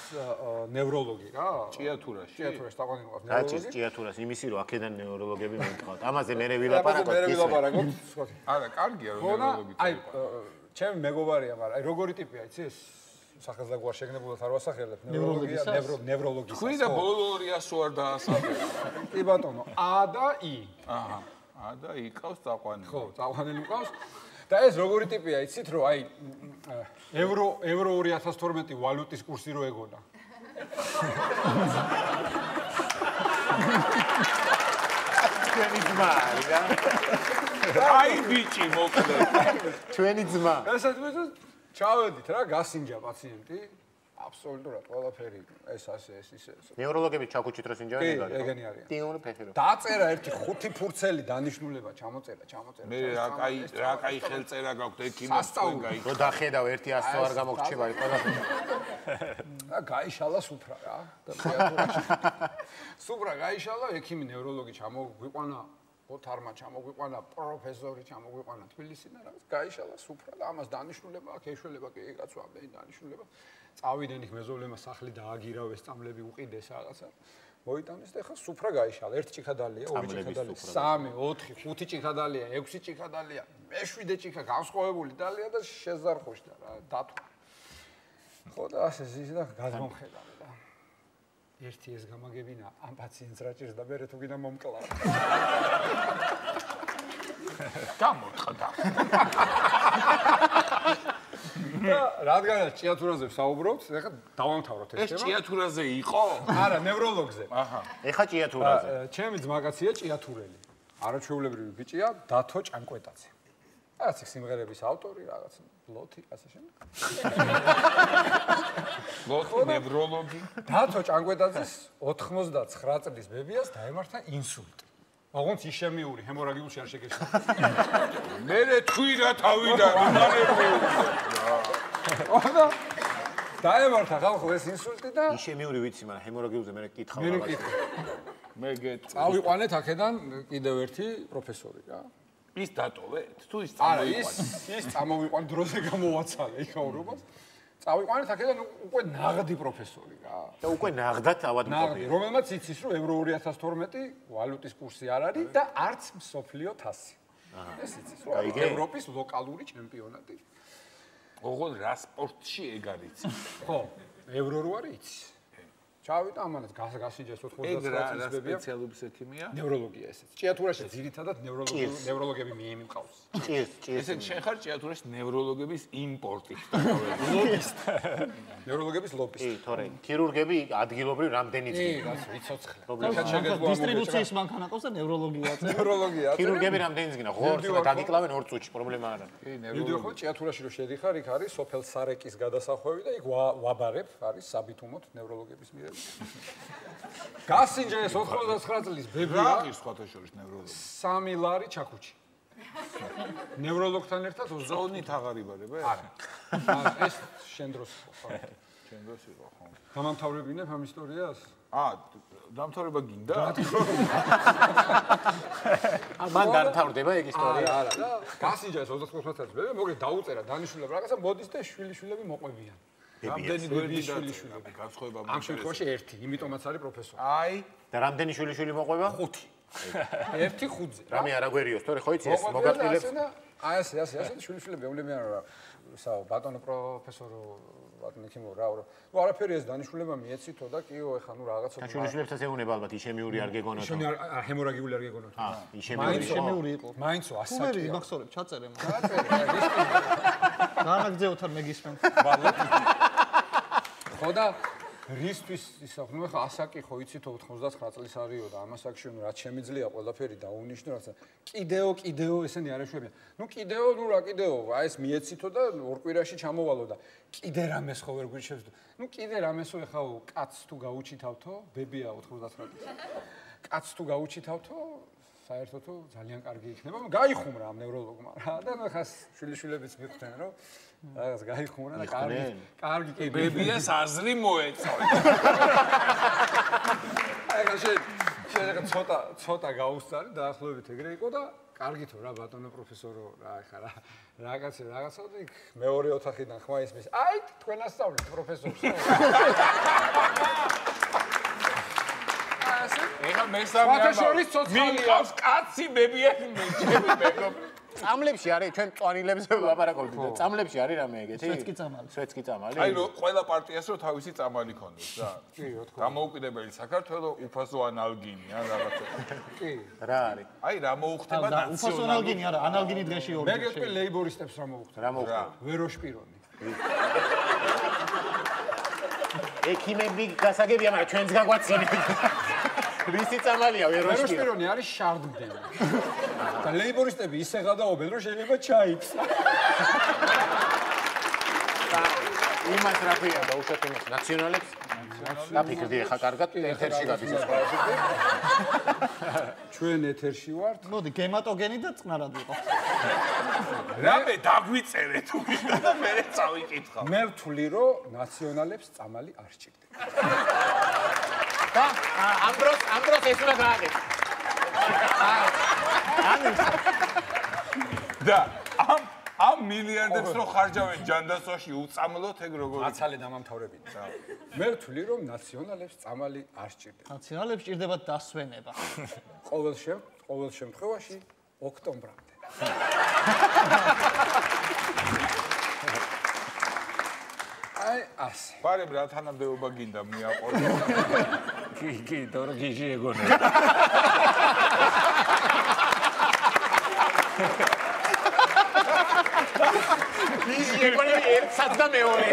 ნევროლოგი რა. ჭიათურაში. ჭიათურაში წაყვანილი მყავს ნევროლოგი. ჭიათურას იმისი რომ აქედან ნევროლოგები მეკავთ. ამაზე მე აბა ვილაპარაკოთ. მე ისე. ვილაპარაკოთ სხვა არა კარგია რომ ხო და ნევროლოგი აი ჩემი მეგობარია მაგრამ აი როგორი ტიპია იცი ეს სახელზაგვარ შეგნებულად არ ვასახელებ ნევროლოგია ნევრო ნევროლოგია ხვი და ბოლო 200 არ დაასახე კი ბატონო ა და ი. აჰა ა და იყავს წაყვანი ხო წაყვანილი მყავს და ეს როგორი ტიპია იცით რომ აი ევრო ევრო 2012 ვალუტის კურსი რო ეგონა ჩვენი ძმა არის რა. აი ბიჭი მოკლე ჩვენი ძმა. ესეთ მე ჩავედით რა გასინჯა პაციენტი აბსოლუტურად ყველაფერი ეს ასე ეს ისე ეს. ნევროლოგები ჩაკუჩით რო სინჯავენ კი, ეგ არის. ეგენი არიან. ტიუნ ფეხი რო. დაწერა ერთი ხუთი ფურცელი დანიშნულება ჩამოწერა ჩამოწერა მე რა კაი რა კაი ხელწერა გაქვთ ექიმებს სასწაული. გაი რო დახედავ ერთი 100 არ გამოგრჩება აი ყველაფერი. და გაიშალა სუფრა რა სუფრა გაიშალა ექიმი ნევროლოგი ჩამოგვიყვანა ოთარმა ჩამოგვიყვანა პროფესორი ჩამოგვიყვანა თბილისიდან რა გაიშალა სუფრა და ამას დანიშნულება აქვს ეშველება კი კაცო ამდენი დანიშნულება წავიდნენ იქ მეზობლებმა სახლი დააგირავეს წამლები უყიდეს რაღაცა. მოიტანეს და ეხა სუფრა გაიშალა. ერთი ჭიქადალია ორი ჭიქადალია სუფრა. სამი ოთხი ხუთი ჭიქადალია ექვსი ჭიქადალია მეშვიდე ჭიქა განსხვავებული დალია და შეზარხოშდა რა დათვა ხო და ასე ზის და გადმომხედავ და ერთი ეს გამაგებინა ამ პაციენტს რა ჭირს და მე თუ გინდა მომკლავ. გამოწყდა და რადგანაც ჭიათურაზე ვსაუბრობთ, ეხლა დავამთავროთ ეს ეს თემა. ჭიათურაზე იყო? არა, ნევროლოგზე. აჰა. ეხა ჭიათურაზე. ჩემი ძმაკაცია ჭიათურელი. არაჩვეულებრივი ბიჭია, დათო ჭანკვეტაძე. რაღაც იქ სიმღერების ავტორი, რაღაც ბლოთი, ასე შემდეგ. ლოთი ნევროლოგი. დათო ჭანკვეტაძეს 99 წლის ბებიას დაემართა ინსულტი. ოღონდ იშემიური ჰემორაგიულში არ შეგეშვა. მე თქვი რა თავიდან იმანები. ოღონდ დაემართა ხალხო ეს ინსულტი და იშემიური ვიცი, მაგრამ ჰემორაგიულზე მე კითხავ მე რაღაც. მეკითხე. მე გეტ წავიყვანეთ აქედან კიდევ ერთი პროფესორი რა. ის დატოვეთ? თუ ის არა, ის წამოიყვანეთ? ის წამოვიყვან დროზე გამოვაცალე იქაურობას. წავიყვანეთ აქედან უკვე ნაღდი პროფესორი რა. და უკვე ნაღდათ ნაღდი, ავადმყოფია. რომელმაც იცის რომ ევრო 2012 ვალუტის კურსი არ არის და არც მსოფლიო თასი. ეს იცის რომ გაიგე? ევროპის ლოკალური ჩემპიონატი. ოღონდ რა სპორტში ეგ არის? ხო, ევრო რო არის იცის. ჩავიდა ამანაც გას- გასიჯეს ეგ 99 რა წლის რა ბებია. სპეციალობის ეთიმია? ნევროლოგია ესეც. ჭიათურაში ძირითადად ნევროლოგი ჭიეს. ნევროლოგები მიემყავს. ჭიეს, ჭიეს. ესე შენ ხარ ჭიათურაში ნევროლოგების იმპორტი. ნევროლოგების ლობისტი. კი, თორე ქირურგები ადგილობრივ რამდენი კი, წელი. რაც ვიცოცხლე. პრობლემა. დისტრიბუციის მანქანა ყავს და ნევროლოგია წერა. ნევროლოგია. ქირურგები რამდენი წელი ღორს და დაგიკლავენ ორ წუთში, პრობლემა არ არის. ვიდეო ხო ჭიათურაში რო შედიხარ, იქ არის სოფელ სარეკის გადასახვევი და იქ ვა- ვაბარებ, არის საბითუმოთ ნევროლოგების მიერები. გასინჯა ეს 99 წლის რა ბებია, არის სხვათა შორის ნევროლოგი? სამი ლარი ჩაქუჩი. ნევროლოგთან ერთად 20 ზონით აღარიბარება? არა. არა, ეს შენ დროს ხო. შენ დროს იყო ხო? გამამთავრებინებ ამ ისტორიას? აა დამთავრება გინდა? მან დამთავრდება ეგ ისტორია. არა, გასინჯა ეს 29 წლის ბებია, მოგე დაუწერა დანიშნულება რაღაცა მოდის და შვილიშვილები მოყვებიან. რამდენი ბებიის გვერდი შვილიშვილი. დაწერა? განსხვავება ამ შემთხვევაში ერთი, იმიტომაც არის პროფესორი. აი, და რამდენი შვილიშვილი მოყვება? ხუთი. ერთი ხუთზე. რამე არ აგვერიოს, თორე ხო იცი ეს და აი ასე ასე ასე შვილიშვილები ეუბნებიან რა საო ბატონო პროფესორო ბატონო ექიმო რა რა. ნუ არაფერი ეს დანიშნულება მიეცითო და კიო ეხა ნუ რაღაცა და შვილიშვილებსაც ეუნება ალბათ იშემიური არ გეგონოთ. შენი არ ჰემორაგიული არ გეგონოთ. აა, იშემიური. შემეული იყო. მაინც უმერი ასაკია. იმახსოვრებ ჩაწერე მაგ. დაწერე, რა, რისკი. განაგძეოთ არ მეგისმენ. ხო და რისთვის ისა ნუ ეხა ასაკი ხო იცით 99 წლის არისო და ამასაკში ნუ რაც შემიძლია ყველაფერი დაუნიშნო რაცა კიდეო კიდეო ესენი არ ეშვებიან ნუ კიდეო ნუ რა კიდეო? აი ეს მიეცითო და ორ კვირაში ჩამოვალო და კიდე რამეს ხო ვერ გვიჩევს ნუ კიდე რამესო ეხა კაცს თუ გაუჩითავთო ბებია 99 წლის კაცს თუ გაუჩითავთო საერთოდ ძალიან კარგი იქნება. ნუ გაიხუმრა ამ ნევროლოგმა. რა და ნუ ხას შვილიშვილებიც მიხვდნენ რომ რაღაც გაიხუმრა და კარგი კარგი კი ბებიას აზრი მოეწო. აი რა შენ შენ რა ცოტა ცოტა გაუსწარი დაახლოებით ეგრე იყო და კარგი თუ რა ბატონო პროფესორო რა ეხა რა რაღაცა რაღაცა და იქ მეორე ოთახიდან ხმა ისმის აი თქვენ ასწავლეთ პროფესორს ეხა მესამე სხვათა შორის ცოცხალია. მინკავს კაცი ბებიას მეჭები მეგობ. წამლებში არის ჩვენ წვანილებზე ვლაპარაკობთ და წამლებში არის რამე ეგეთი? სვეტსკი წამალი. სვეტსკი წამალი. აი რომ ყველა პარტიას რო თავისი წამალი ქონდეს რა. კი რა თქმა გამოუკიდებელი საქართველოს უფასო ანალგინია რაღაცა. კი რა არის? აი რა მოუხდება და უფასო ანალგინი არა, ანალგინი დღეში ორი. მე გეტყვი ლეიბორისტებს რა მოუხდა რა მოხდა? ვეროშპირონი ექიმები გასაგებია, მაგრამ ჩვენც გაგვაცინეთ. ვისი წამალია ვეროშკი? ვეროშპირონი არის შარდმდენი და ლეიბორისტები ისე გადაობენ რომ შეიძლება ჩაიქცა იმას რა ქვია დაუშვათ იმას ნაციონალებს? დაფიქრდი ხა კარგად ეთერში გადის ეს ყველაფერი. ჩვენ ეთერში ვართ მოდი, გემატოგენი და წყნარად ვიყო. რამე დაგვიწერე თუ და მე წავიკითხავ. მე ვთვლი რომ ნაციონალებს წამალი არ სჭირდება და ამ დროს ამ დროს ეს უნდა გააკეთო. და ამ ამ მილიარდებს რო ხარჯავენ ჯანდაცვაში უწამლოთ ეგ როგორ აცალე დამამთავრებინე მე ვთვლი რომ ნაციონალებს წამალი არ სჭირდება. ნაციონალებს ჭირდება დასვენება. ყოველ შემ ყოველ შემთხვევაში ოქტომბრამდე. აი ასე. ბარებ რა თანამდებობა გინდა მიაყოლო კი, კი, თორე გიჟი ეგონა. ის ეგონები სად და მეორე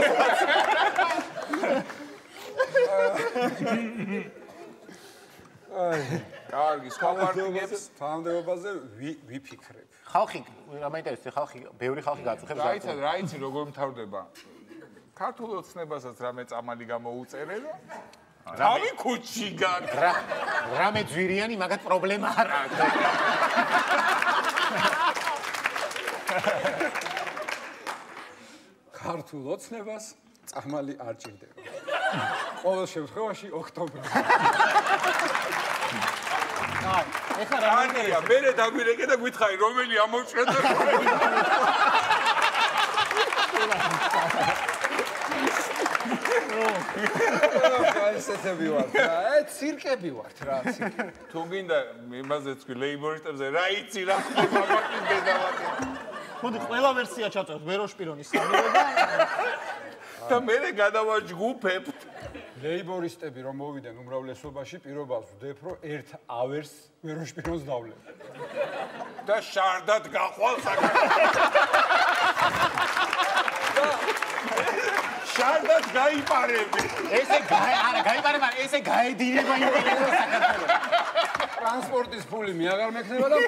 კარგი, სხვა პარტიებს თანამდებობაზე ვი ვიფიქრებ. ხალხი რა მაინტერესებს ხალხი ბევრი ხალხი გაწუხებს რა იცი, რა იცი როგორ მთავრდება? ქართულ ოცნებასაც რამე წამალი გამოუწერე და რავი ქუჩი გან რა რამე ძვირიანი მაგათ პრობლემა არ აქვს ქართულ ოცნებას წამალი არ ჭირდება. ყოველ შემთხვევაში ოქტომბრი. ეხლა რა ანია, მე დაგვირეკე და გითხარი რომელი ამოვჭრეთ და ესეთები ვართ რა. ე ცირკები ვართ რა, ცირკები. თუ გინდა იმაზეც კი ლეიბორისტებზე რა იცი რა ხდება მაგის დედავატი მოდი ყველა ვერსია ჩავწეროთ ვეროშპირონის სამივე და და მე გადავაჯგუფებთ ლეიბორისტები რომ მოვიდნენ უმრავლესობაში, პირობას ვდებ, რომ ერთ ავერს ვეროშპირონს დავლებ. და შარდად გახვალ საქართველოს შარდად გაიპარები. ესე არა გაიპარება ესე გაედინება ინტერესო საქართველოს. ტრანსპორტის ფული მე აღარ მექნება და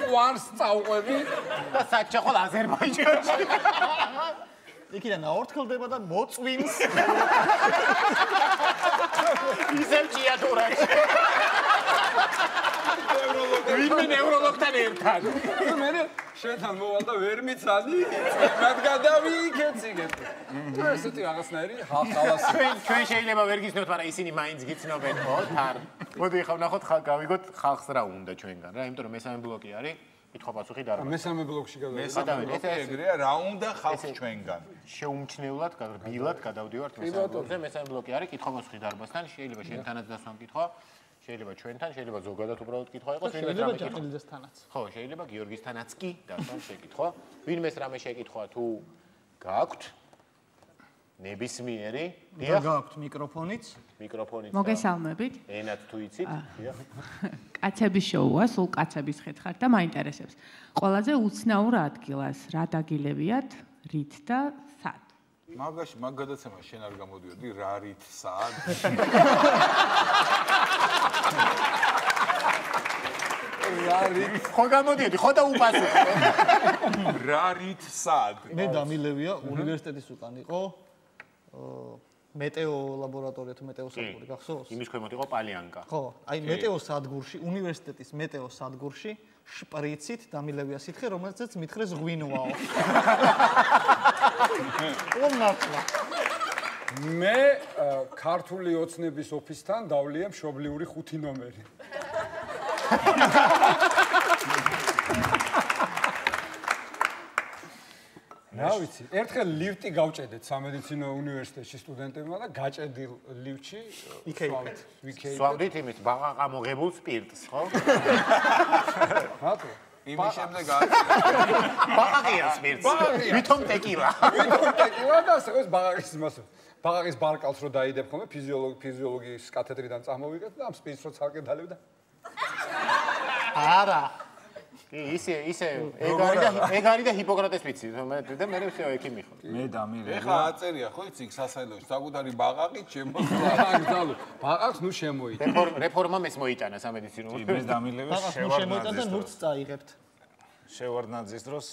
კვანს წავყვები. და საჩეხო აზერბაიჯანში. იქიდან აორთქლდება და მოწვიმს. ისევ ჭიათურაში ვინმე ნევროლოგთან ერთად? მე შენთან მოვალ და ვერ მიცანი, მათ გადავიიქეციგეთ. და ესეთი რაღაცნაირი ხალხალასი. ჩვენ ჩვენ შეიძლება ვერ გიცნობთ მაგრამ ისინი მაინც გიცნობენ ხო თან. მოდი ხა ვნახოთ ხალ გავიგოთ ხალხს რა უნდა ჩვენგან რა იმიტომ რომ მესამე ბლოკი არის კითხვა პასუხი დარბა მესამე ბლოკში გადავიდე. მესამე ბლოკი ეგრეა რა უნდა ხალხს ჩვენგან? შეუმჩნევლად გაბილად გადავდივართ მესამე ბლოკზე. მესამე ბლოკი არის კითხვა პასუხი დარბასთან შეიძლება შენთანაც დასვამ კითხვა შეიძლება ჩვენთან შეიძლება ზოგადად უბრალოდ კითხვა იყოს ვინმეს შეიძლება რამე კითხვა. ჯაყელიძესთანაც ხო შეიძლება გიორგისთანაც კი დასვამ შეკითხვა. ვინმეს რამე შეკითხვა თუ გააქვთ ნებისმიერი. და დიახ. გააქვთ მიკროფონიც. მიკროფონით და მოგესალმებით. ენად თუ იცით. დიახ. კაცების შოუა, სულ კაცების ხეთხარ და მაინტერესებს. ყველაზე უცნაურ ადგილას რა დაგილებიათ, რით და? მაგაში მაგ გადაცემა შენ არ გამოდიოდი რა რით სად? ხო გამოდიოდი ხო და უპასუხო რა რით სად? მე დამილევია უნივერსიტეტის უკან იყო მეტეო ლაბორატორია თუ მეტეო სადგური გახსოვს? იმის ქვემოთ იყო პალიანკა. ხო, აი მეტეო სადგურში, უნივერსიტეტის მეტეო სადგურში შპრიცით დამილევია სითხე, რომელზეც მითხრეს ღვინოაო. ონახლა. მე ქართული ოცნების ოფისთან დავლია მშობლიური ხუთი ნომერი. რა ვიცი, ერთხელ ლიფტი გავჭედეთ სამედიცინო უნივერსიტეტში სტუდენტებმა და გაჭედილ ლიფტში იქეით. ვიქეით. სვავდით იმის ბაღაყა მოღებულ სპირტს ხო რატო? იმის შემდეგ არის ბაღაყია სპირტს ვითომ ტეკილა ტეკილა და ასე ეს ბაღარის იმას ბაღარის ბარკალს რო დაიდებ ხოლმე ფიზიოლოგი ფიზიოლოგიის კათედრიდან წამოვიგეთ და ამ სპირტს რო ცალკე დალევ და არა ისე ისე ეგ არის და ეგ არის და ჰიპოკრატეს ვიცი. მე და მე ვსეო ექიმი ხო მე დამილე. ეხლა აწერია ხო იცი სასაილოში საკუთარი ბაღაყით შემო აგზალო ბაღარს ნუ შემოიდა რეფორმა რეფორმა მეს მოიტანა სამედიცინო კი, მე დამილე რაღაც ნუ შემოიტან და ნურც წაიღებთ. შევარდნაძის დროს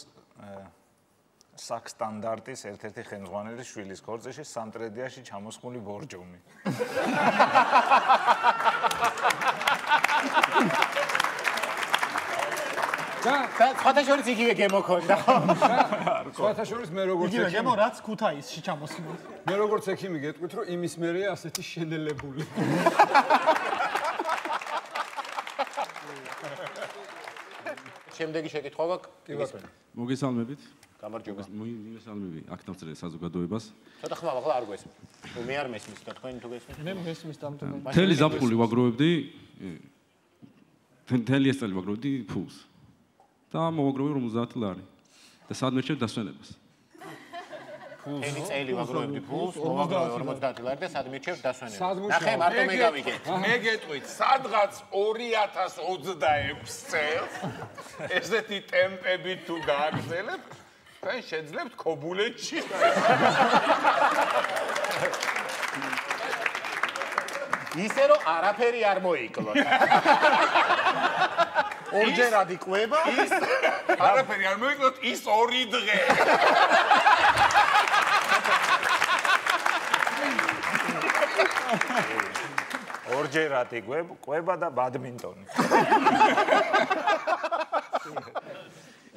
საკ სტანდარტის ერთ-ერთი ხელმძღვანელის შვილის ქორწილში სამტრედიაში ჩამოსხმული ბორჯომი. და სხვათა შორის იგივე გემოქონდა ხო სხვათა შორის მე როგორც იგივე გემო რაც ქუთაისში ჩამოსხმულ. მე როგორც ექიმი გეტყვით რომ იმის მერეა ასეთი შენელებული შემდეგი შეკითხვა გაქვს მოგესალმებით. გამარჯობა მოგესალმები აქ დავწერე საზოგადოებას. ცოტა ხმა ახლა არ გვესმის თუ მე არ მესმის და თქვენ თუ გესმის მე მესმის დამტვერვა. მთელი ზაფხული ვაგროვებდი მთელი ეს წელი ვაგროვებდი ფულს. და მოვაგროვე 50 ლარი. და სად მერჩევ დასვენებას. ენი წელი ვაგროვებდი ფულს მოვაგროვე 50 ლარი და სად მირჩევ დასვენებას ნახე მარტო მე გავიგე მე გეტყვით სადღაც 2026 წელს ესეთი ტემპები თუ გააგრძელებ თქვენ შეძლებთ ქობულეთში. ისე რომ არაფერი არ მოიკლოთ. ორჯერად იყვება. ის არაფერი არ მოიკლოთ ის ორი დღე. ორჯერად იყვებ, ყვება და ბადმინტონი.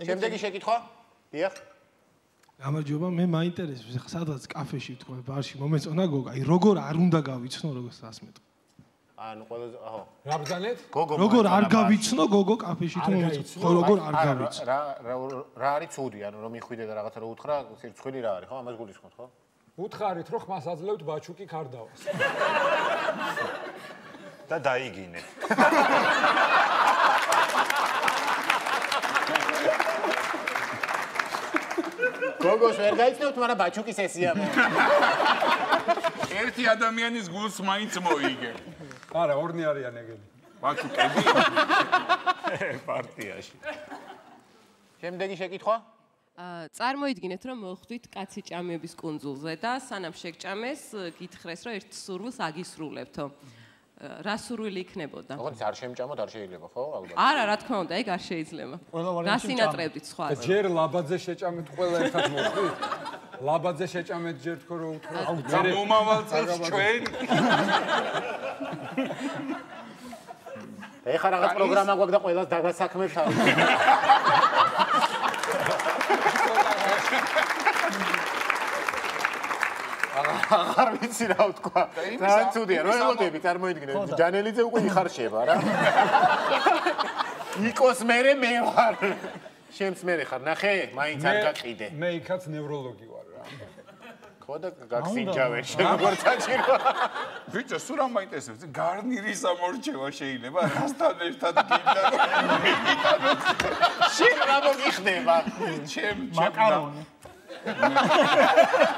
შემდეგი შეკითხვა? დიახ. გამარჯობა, მე მაინტერესებს, ხა სადაც კაფეში თქვა, ბარში მომეწონა გოგო, აი როგორ არ უნდა გავიცნო როგორც ასმეტ. ანუ ყველაზე აჰო. რა ბრძანეთ? გოგო როგორ არ გავიცნო გოგო კაფეში თუ ხო როგორ არ გავიცნო. რა რა რა არის ცუდი, ანუ რომ მიხვიდე და რაღაცა რო უთხრა, სირცხვილი რა არის, ხო? ამას გულისხმობ, ხო? უთხარით რომ ხმას აძლევთ ბაჩუკი ქარდავას. და დაიგინე. გოგოს ვერ გაიცნობთ, მაგრამ ბაჩუკის ესია მე. ერთი ადამიანის გულს მაინც მოიგე. არა, ორნი არიან ეგენი. ბაჩუკები პარტიაში. შემდეგი შეკითხვა? აა წარმოიდგინეთ რომ მოხვდით კაცი ჭამების კუნძულზე და სანამ შეგჭამეს გითხრეს რომ ერთ სურვილს აგისრულებთო. რა სურვილი იქნებოდა? როგორც არ შემჭამოთ არ შეიძლება, ხო? ალბათ. არა, რა თქმა უნდა, ეგ არ შეიძლება. ყველა ვარიანტი რა სინატრებდით სხვა? ჯერ ლაბაძე შეჭამეთ ყველა ერთად მოხვდით? ლაბაძე შეჭამეთ ჯერ თქო რომ უთხრა. და მომავალ წელს ჩვენ ეხლა რაღაც პროგრამა გვაქვს და ყველას დაგასაქმებთ არის. აღარ ვიცი რა ვთქვა. რა ცუდია, რა ელოდები, წარმოიდგინე, ჯანელიძე უკვე იხარშება რა. იკოს მერე მე ვარ. შენც მერე ხარ, ნახე, მაინც არ გაყიდე. მე იქაც ნევროლოგი ვარ რა. ხო და გაგსინჯავე შენ როგორ საჭირო. ბიჭო, სულ რა მაინტერესებს? გარნირის ამორჩევა შეიძლება რასთან ერთად გინდა შენ რა მოგიხდება? ჩემ მაკარონი.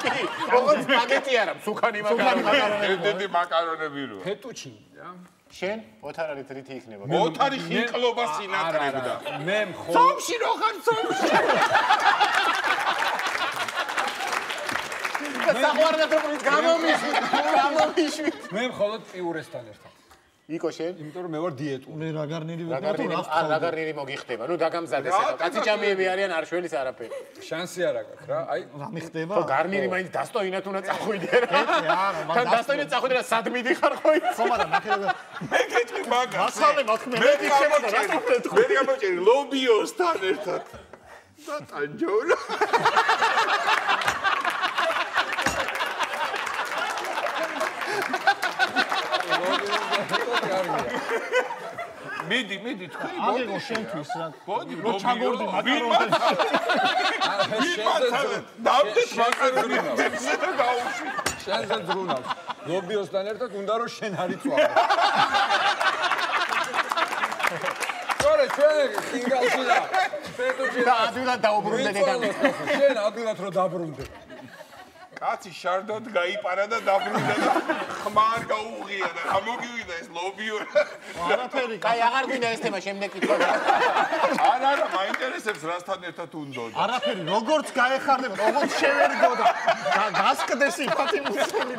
კი, როგორც პაგეტი არა, სუქანი მაკარონი. დედი მაკარონები რო. ფეტუჩინი რა. შენ ოთარ არის რითი იქნება? მოთარი ხინკლობა სინატრებდა. მე მხოლოდ სომში რო ხარ სომში. საყვარლებრივ გამომიშვით, გამომიშვით. მე მხოლოდ პიურესთან ერთად. იკო შენ? იმიტომ რომ მე ვარ დიეტური. მე რაგარნირი ვიყავ თუ რაგარნირი, რა ა რაგარნირი მოგიხდება. ნუ დაგამზადე ახლა. კაცი ჭამიები არიან არ შველის არაფერი. შანსი არა გაქვს რა. აი რა მიხდება? ხო გარნირი მაინც დასტოინათ უნდა წახვიდე რა. არა, თან დასტოინათ წახვიდე რა სად მიდიხარ ხო იცი? ხო, მაგრამ ნახე მე გეტყვი მაგას. მასალე მაქვს მე მე გიქცემოდა რა გამოჭერი. მე გამოჭერი ლობიოსთან ერთად. და ტანჯოლა. მიდი, მიდი, თქვი, აგეგო შენთვის რა. მოდი, რო ჩაგორდი მაკარონი. დავდეთ მაკარონი. გაუშვი. შენზე ძრუნავს. ლობიოსთან ერთად უნდა რომ შენ არიწვავ. სწორედ ჩვენ სინგალში და ფეტუჩი და ადვილად დაუბრუნდე დედამ. შენ ადვილად რო დაბრუნდე. კაცი შარდოდ გაიპარა და დაბრუნდა და ხმარ გაუღია და რა მოგივიდა ეს ლობიო. არაფერი. კაი აღარ გვინდა ეს თემა შემდეგ კითხვა. არა, არა, მაინტერესებს რასთან ერთად უნდოდა. არაფერი, როგორც გაეხარდება, როგორც შევერგოდა. გასკდეს სიფათი მუსული.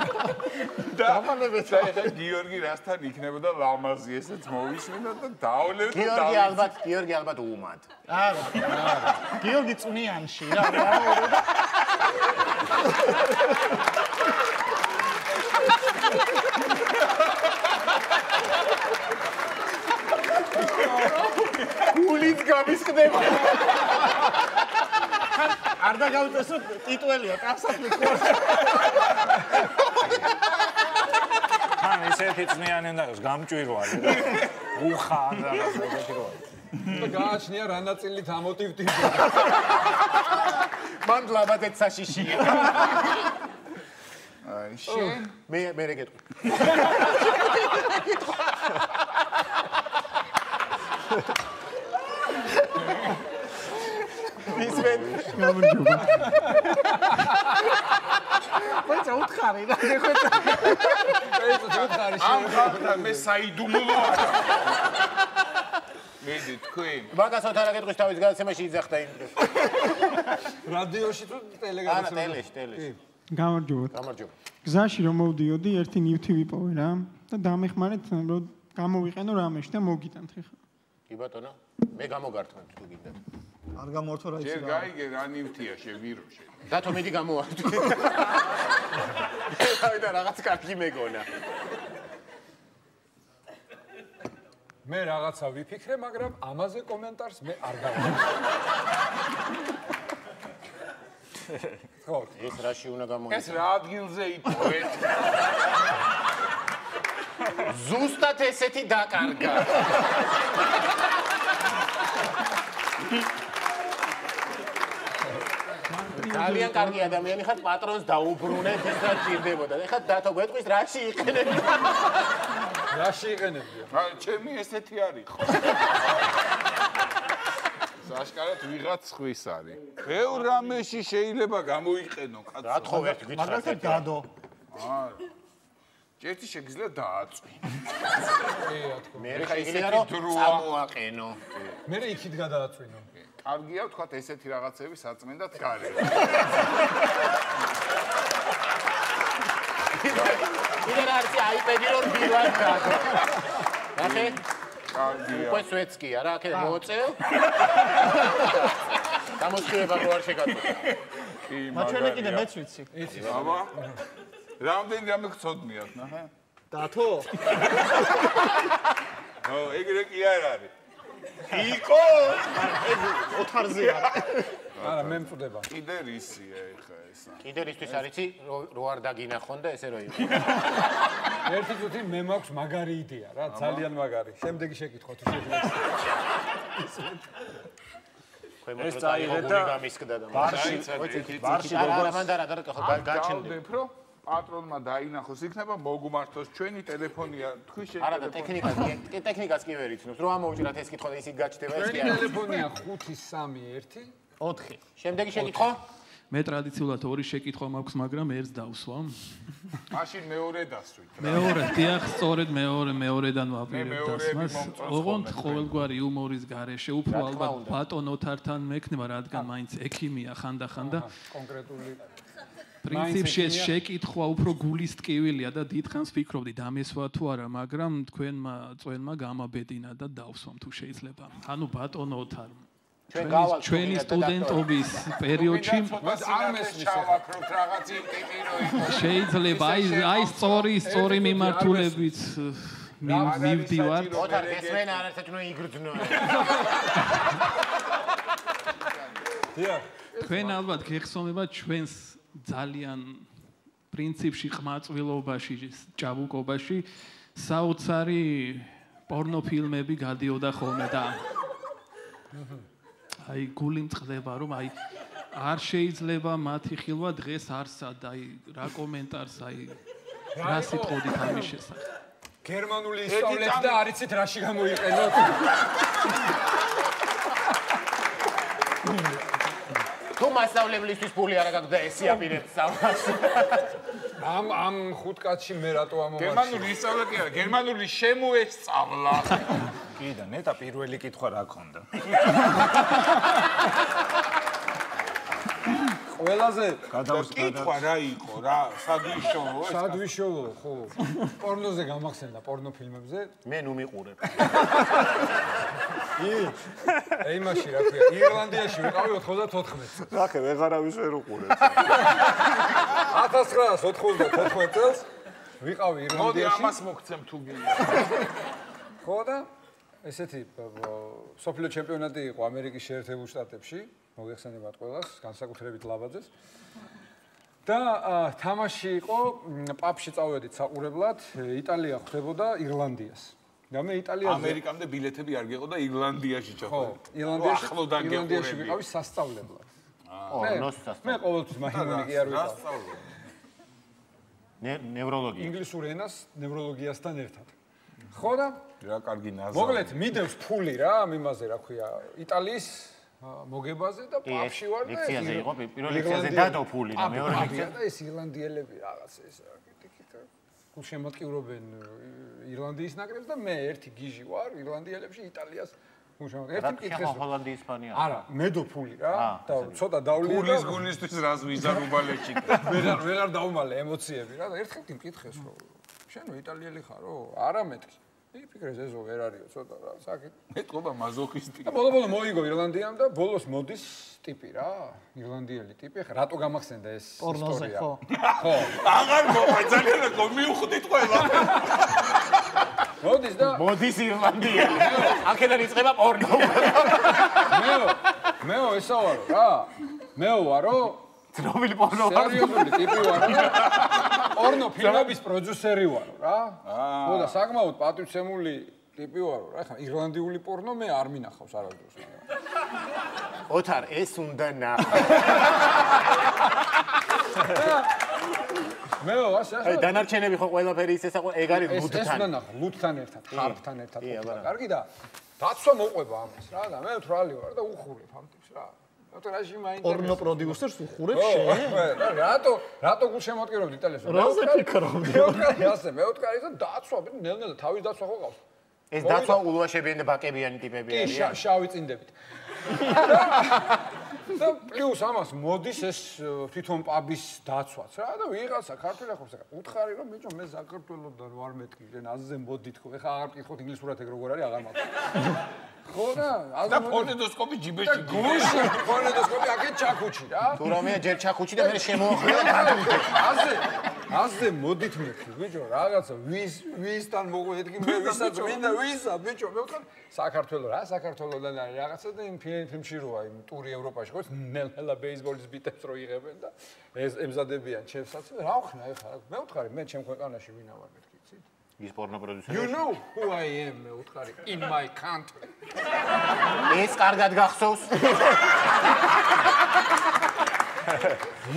და და ეხა გიორგი რასთან იქნებოდა ლამაზი ესეც მოვისმინა და დაავლევ და გიორგი ალბათ, გიორგი ალბათ უმად. არა, არა. გიორგი წვნიანში რა. რა გულით გამისხდება. არ დაგავწესო ტიტველია, კაცსაფრი ყურს. ან ისეთი წნიანი უნდა იყოს გამჭვირვალე და უხა ან რაღაც ეგეთი რო არის. და გააჩნია რა ნაწილით ამოტივდი. მან ლაბადეთ საშიშია. აი შენ მე მე რა გეტყვი? ის მე მოიცა უთხარი რა. ეს უთხარი ამ ხალხთან მე საიდუმლო ვარ. მიდი თქვი. მაგას ოთარა გეტყვის თავის გადაცემაში იძახდა იმ დროს. რადიოში თუ არა, ტელეგადაცემა? ტელეში, ტელეში. გამარჯობოთ. გამარჯობა. გზაში რომ მოვდიოდი, ერთი ნივთი ვიპოვე რა და დამეხმარეთ რომ გამოვიყენო რამეში და მოგიტანთ ხე. კი ბატონო, მე გამოგართმევთ თუ გინდათ. არ გამორთო რა იცი ჯერ გაიგე რა ნივთია შევიროშე. დათო მიდი გამოვართ. აი და რაღაც კარგი მეგონა. მე რაღაცა ვიფიქრე, მაგრამ ამაზე კომენტარს მე არ გავაკეთე. ხო, ეს რაში უნდა ეს გამოიწვიოს? რა ადგილზე იპოვეთ? ზუსტად ესეთი დაკარგა. ძალიან კარგი ადამიანი ხარ, პატრონს დაუბრუნეთ, ის რა ჭირდებოდა. ეხლა დათო გვეტყვის რაში იყენებ? რაში იყენებია? რა, ჩემი ესეთი არის ხო? საშკარად ვიღაც ხვის არის. ბევრ რამეში შეიძლება გამოიყენო კაცო. რა თქო ერთ გითხრათ. მაგალითად დადო. არა. ჯერთი შეგიძლია დააწვი. რა თქმა მე შეიძლება რომ წამოაყენო. უნდა. მე იქით გადააწვინო. კარგია ვთქვათ ესეთი რაღაცები საწმენდად გარე. კიდე რა არის აიპედი რომ დილად დადო. ნახე, კარგია. უკვე სვეცკია რა, აქე მოწევ. გამოსხივება რო არ შეგაწყვეტ. კი, მაჩვენე კიდე მეც ვიცი. აბა. რამდენი რამე გწოდნიათ, ნახე? დათო? ო, ეგრე კი არ არის. იყო? ოთარზე არ. არა, მე მწდება. კიდე რისია ეხა ესა. კიდე რისთვის არიცი რო- რო არ დაგინახონ და ესე რო იყო. ერთი წუთი მე მაქვს მაგარი იდეა რა, ძალიან მაგარი. შემდეგი შეკითხვა თუ შეიძლება. ეს წაიღეთ და გამისკდა და ბარში ბარში არა არა მან და რა და ხო გაჩენდი გავდებ რომ პატრონმა დაინახოს, იქნება მოგმართოს ჩვენი ტელეფონია, თქვი შენ არა და ტექნიკას კი ტექნიკას კი ვერ იცნობს რომ ამოუჭრათ ეს კითხვა და ისიც გაჩნდება ეს კი ჩვენი არა ტელეფონია 531 4. შემდეგი შეკითხვა მე ტრადიციულად ორი შეკითხვა მაქვს, მაგრამ ერთს დავსვა. მაშინ მეორე დასვით. მეორე, დიახ, სწორედ მეორე, მეორედან ვაპირებ დასმას. ოღონდ ყოველგვარი იუმორის garaშე უფრო ალბათ ბატონ ოთართან მექნება, რადგან მაინც ექიმია ხანდახანდა. კონკრეტული პრინციპში ეს შეკითხვა უფრო გულის ტკივილია და დიდხანს ფიქრობდი დამესვა თუ არა, მაგრამ თქვენმა წვენმა გამაბედინა და დავსვამ თუ შეიძლება. ანუ ბატონ ოთარ ჩვენ ჩვენი გავალთ ჩვენი სტუდენტობის პერიოდში არ მესმის ჩავაქროთ რაღაც ინტიმი რო იყო. შეიძლება აი აი სწორი სწორი მიმართულებით მი- მივდივარ ოთარ გესმენ არაერთად უნდა იგრძნო. დიახ. თქვენ ალბათ გეხსოვნება ჩვენს ძალიან პრინციპში ყმაწვილობაში ჭაბუკობაში. საოცარი პორნოფილმები გადიოდა ხოლმე და აი გული მწყდება რომ აი არ შეიძლება მათი ხილვა დღეს არსად აი რა კომენტარს აი რა სიტყოდით ამის შესახებ? გერმანული ისწავლეთ და არიცით რაში გამოიყენოთ. თუ მასშტაბლებლისთვის ფული არა გაქვს და ესი აპირებს სწავლას ამ ამ ხუთ კაცში მე რატო ამომარჩი? გერმანული ისწავლა კი არა, გერმანული შემოესწავლა. კი და ნეტა პირველი კითხვა რა ქონდა? ყველაზე კითხვა რა იყო რა, სადვიშოვო ეს? სადვიშოვო, ხო. პორნოზე გამახსენდა პორნოფილმებზე. მე ნუ მიყურებ ი აი მაშინ რა ქვია, ირლანდიაში ვიყავი 94 ნახე, ვეღარავის ვერ უყურებს. 1994 წელს ვიყავი მოდი ირლანდიაში. ამას მოგცემ თუ გინდა. ხო და ესეთი სოფლიო ჩემპიონატი იყო ამერიკის შეერთებულ შტატებში, მოიხსენებათ ყველას, განსაკუთრებით ლაბაძეს. და თამაში იყო პაპში წავედით საყურებლად, იტალია ხვდებოდა ირლანდიას. და მე იტალიაზე ამერიკამდე ბილეთები არ გეყო და ირლანდიაში ხო, ჩახვედი. ირლანდიაში ახლოდან ირლანდიაში გეყურები. ვიყავი სასწავლებლად. პორნოს მე მე ყოველთვის მაჰიმონი კი არ ვიყავ. ნევროლოგია ინგლისურ ენას ნევროლოგიასთან ერთად. ხო და რა კარგი ნაზარი. მოკლედ მიდევს ფული რა ამ იმაზე რა ქვია იტალიის მოგებაზე და პაპში ვარ და ლექციაზე ეს იყო, ირ- პირველ ლექციაზე დადო ფული და მეორე ლექციაზე- და ეს ირლანდიელები რაღაც ეს კითხა გულშემატკივრობენ ი- ირლანდიის ნაკრებს და მე ერთი გიჟი ვარ ირლანდიელებში იტალიას მუშაობ. ერთი მკითხეს. ჰოლანდი ისპანია. არა, მედოფული რა და ცოტა დავლია. პულის გულისთვის რას ვიზარ უბალეთში. ვეღარ ვეღარ დაუმალე ემოციები რა და ერთხელ მკითხეს რომ შენ იტალიელი ხარო? არა მეთქი. იფიქრეს ესო ვერ არისო ცოტა რა საკეთ. მეტყობა მაზოქისტი. და ბოლო ბოლო მოიგო ირლანდიამ და ბოლოს მოდის ტიპი რა, ირლანდიელი ტიპი. ხა რატო გამახსენდა ეს ისტორია? ხო? ხო. აღარ მოყვე ძალიან ხო მიუხვდით ყველა. მოდის და მოდის ირლანდიელი. აქედან იწყება პორნო. მეო მეო ესა ვარო რა. მეო ვარო ძრობილი პორნო ვარ. სერიოზული ტიპი ვარო. პორნო ფილმების პროდიუსერი ვარო რა. ხო და საკმაოდ პატრიცემული ტიპი ვარო რა. ხა ირლანდიული პორნო მე არ მინახავს არასდროს. ოთარ ეს უნდა ნახო. მეო ასე აი ასე დანარჩენები ხო ყველაფერი ის ესა ეგ არის ეს ეს ლუდთან. უნდა ნახო ლუდთან ერთად, ხარფთან ერთად. კარგი და დაცვა მოყვება ამას რა და მე თრალი ვარ და უხურებ ამ. რატო რაში მაინტერესებს? პორნო პროდიუსერს უხურებ ო, შენ? რა, რატო რატო გულ შემოატკირავდი იტალიას? რაზე ფიქრობდი? მეოთხარი ასე, მეოთხარი და დაცვა, ნელ-ნელა თავის დაცვა ხო ყავს? ეს დაცვა ულვაშებიანი და ბაკებიანი ტიპები კი, არიან. შავი წინდებით. და პლუს ამას მოდის ეს თვითონ პაბის დაცვაც რა და ვიღაცა ქართველი ახობს ეხა უთხარი რომ ბიჭო მე საქართველოსდან ვარ მეთქი შენ აზზე მოდით ხო ეხა აღარ მკითხოთ ინგლისურად ეგ როგორ არის აღარ მაქვს. ხო რა აზზე და ფონედოსკოპი და ჯიბეში გულში ფონედოსკოპი აქეთ ჩაქუჩი რა. თუ რამეა ჯერ ჩახუჩი და მე შემოახვია გადავიდე. აზზე მოდით მეთქი ბიჭო რაღაცა ვის ვისთან მოგვედგი მე ვისაც მინდა ვისა ბიჭო მე ვთქვა საქართველოს რა საქართველოსდან არის რაღაცა და იმ ფილ- ფილმში როა იმ ტური ევროპაში ხო ნელ-ნელა ბეისბოლის ბიტებს რო იღებენ და ეს ემზადებიან ჩემსაც. რა ვხნა ეხლა მე ვთქვარი მე ჩემ ქვეყანაში ვინა ვარ მეთქი იცით ის პორნო პროდიუსერი. you know who i am მე ვთქვარი in my country. ეს კარგად გახსოვს.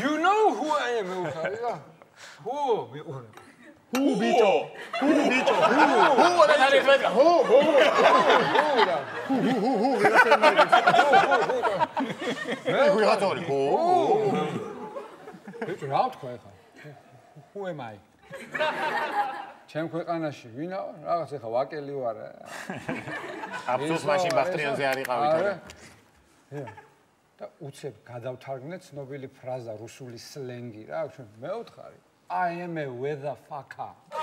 you know who i am მე ვთქვარი რა who მე ვთქვარი ჰუ ბიჭო. ჰუ ბიჭო. ჰუ. ჰუ და არის მეტ. ჰუ ჰუ. who რა ჰუ ჰუ ჰუ. ვიღაცა იმედი. მე ვიღაცა ორი. ჰუ. ბიჭო რა ვთქვა ეხლა who am i ჩემ ქვეყანაში ვინა რაღაც ეხლა ვაკელი ვარ აბსოლუტ მაშინ ბახტრიანზე არიყავით. არა არა. და უცებ გადავთარგმნე ცნობილი ფრაზა რუსული სლენგი რა ჩვენ მე ვთხარი I am a weather fucker.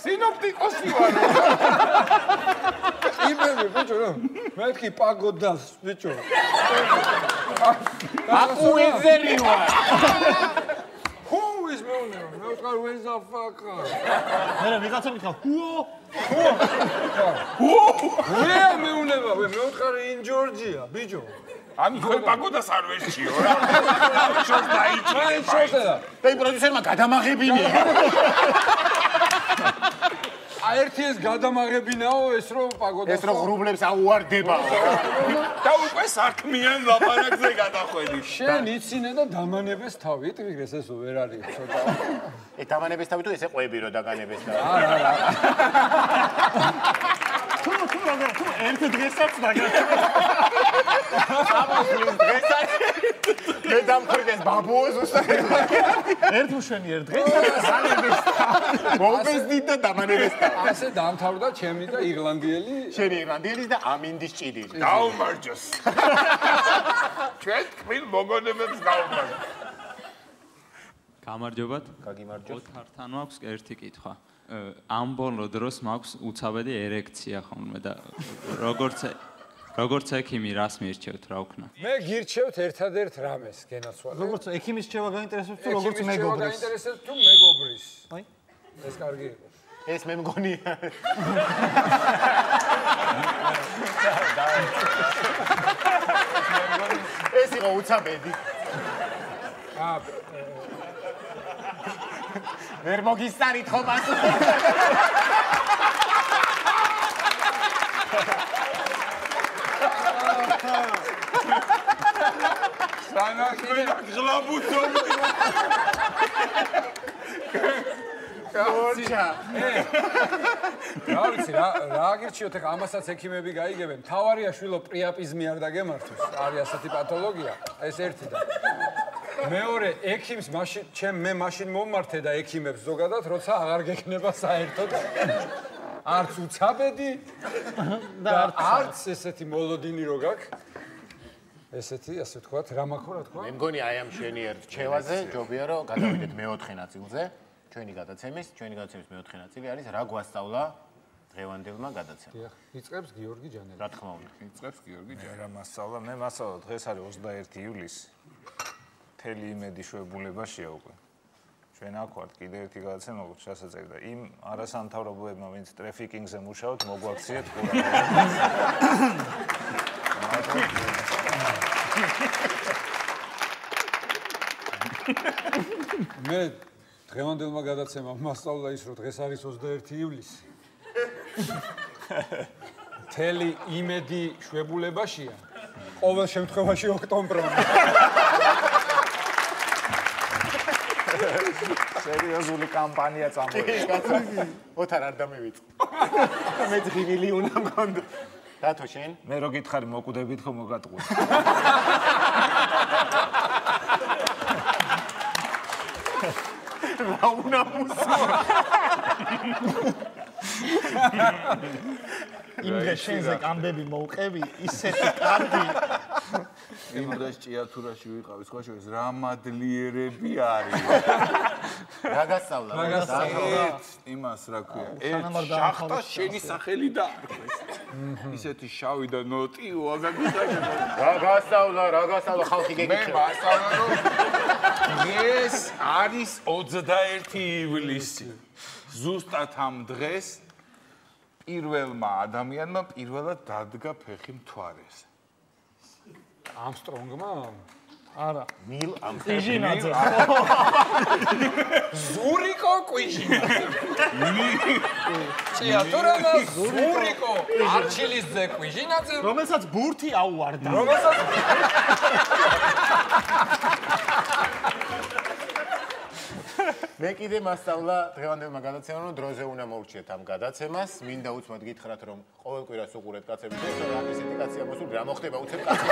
სინოპტიკოსი ვარ. იმები ბიჭო რა მეთქი პაგოდას ბიჭო. აკუიზერი ვარ. Who is მეუნე? მე ვთხარი weather fucker. მე ვიღაცა მითხა ჰუო მე მეუნება ვე მე ვთხარი in Georgia ბიჭო. ამი ხო პაგოდას არ ვერჩიო რა. შორს დაიჭირე. აი შოშელა. და იმ პროდიუსერმა გადამაღებინია. აი ერთი ეს გადამაღებინაო ეს რომ პაგოდას ეს რო ღრუბლებს აუარდება. და უკვე საქმიან ლაპარაკზე გადახვედი. შენ იცინე და დამანებეს თავი იტვიგრეს ესო ვერ არის ცოტა. ე დამანების თავი თუ ესე ყვები რო დაგანებეს და. არა არა. თუ თუ რა თუ ერთ დღესაც ამას დღესაც მე დამხრდეს ბაბუოს უსახელად. ერთ მშვენი ერთ დღესაც სანების მომბეზდით და დამანებეს თავი. ასე დამთავრდა ჩემი და ირლანდიელი შენი ირლანდიელის და ამინდის ჭიდი. დაუმარჯოს. ჩვენ თქმილ მოგონებებს გავუმარჯოს. გამარჯობათ. გაგიმარჯოს. ოთართან მაქვს ერთი კითხვა. ამ ბოლო დროს მაქვს უცაბედი ერექცია ხოლმე და როგორც როგორც ექიმი რას მიირჩევთ რა ვქნა? მე გირჩევთ ერთადერთ რამეს გენაცვალე. როგორც ექიმის რჩევა გაინტერესებს თუ როგორც ექიმის რჩევა მეგობრის გაინტერესებს თუ მეგობრის. აი ეს კარგი იყო. ეს მე მგონია. ეს იყო უცაბედი. აა ვერ მოგისტარით ხო მას? სანაკლია გლაბუცობდი. ორჩა. რა ვიცი რა რა გირჩიოთ ეხა ამასაც ექიმები გაიგებენ. თავარია შვილო პრიაპიზმი არ დაგემართოს. არის ასეთი პათოლოგია. ეს ერთი და მეორე ექიმს მაშინ ჩემ მე მაშინ მომმართე და ექიმებს ზოგადად როცა აღარ გექნება საერთოდ არც უცაბედი და არც ესეთი მოლოდინი რო გაქვს. ესეთი ასე ვთქვათ რა მაქვს რა თქვა მე მგონი აი ამ შენი ერთ ჩევაზე ჯობია რომ გადავიდეთ მეოთხე ნაწილზე. ჩვენი გადაცემის ჩვენი გადაცემის მეოთხე ნაწილი არის რა გვასწავლა დღევანდელმა გადაცემამ. დიახ იწყებს გიორგი ჯანელი. რა თქმა უნდა. იწყებს გიორგი ჯანელი. რა მასალა მე მასალა დღეს არის 21 ივლისი თელი იმედი შვებულებაშია უკვე ჩვენ აქ ვართ კიდე ერთი გადაცემა როგორც შესაძლებელი და იმ არასამთავრობოებმა ვინც ტრაფიკინგზე მუშაობთ მოგვაქციეთ მე დღევანდელმა გადაცემამ მასწავლა ის რომ დღეს არის 21 ივლისი. თელი იმედი შვებულებაშია. ყოველ შემთხვევაში ოქტომბრამდე სერიოზული კამპანია წამოიღო ოთარ არ დამივიწყო. მე ძღივილი უნდა მქონდა დათო შენ? მე რო გითხარი მოკვდებით ხო მოგატყუე რა უნდა მუსო? იმ დღეს შენზე კამბები მოუყევი ისეთი კარგი იმ დღეს ჭიათურაში ვიყავი სხვა შორის რა მადლიერები არის. რა გასწავლა? რა გასწავლა? იმას რა ქვია. ერთ შახტა შენი სახელი და ისეთი შავი და ნოტი უაგაგიტა რა გასწავლა? რა გასწავლა? ხალხი მე გეკითხება მასწავლა რომ ეს არის 21 ივლისი. ზუსტად ამ დღეს პირველმა ადამიანმა პირველად დადგა ფეხი მთვარეს. ამსტრონგმა? არა, ნილ ამ ყვიჟინაძე. ზურიკო ყვიჟინაძე. ჭიათურანა ზურიკო არჩილისძე ყვიჟინაძე. რომელსაც ბურთი აუვარდა. რომელსაც მე კიდე მასწავლა დღევანდელმა გადაცემამ რომ დროზე უნდა მოვრჩიეთ ამ გადაცემას. მინდა უცბად გითხრათ რომ ყოველ კვირას უყურეთ კაცების ეს და რა ისეთი კაცია მოსულ რა მოხდება უცებ კაცი.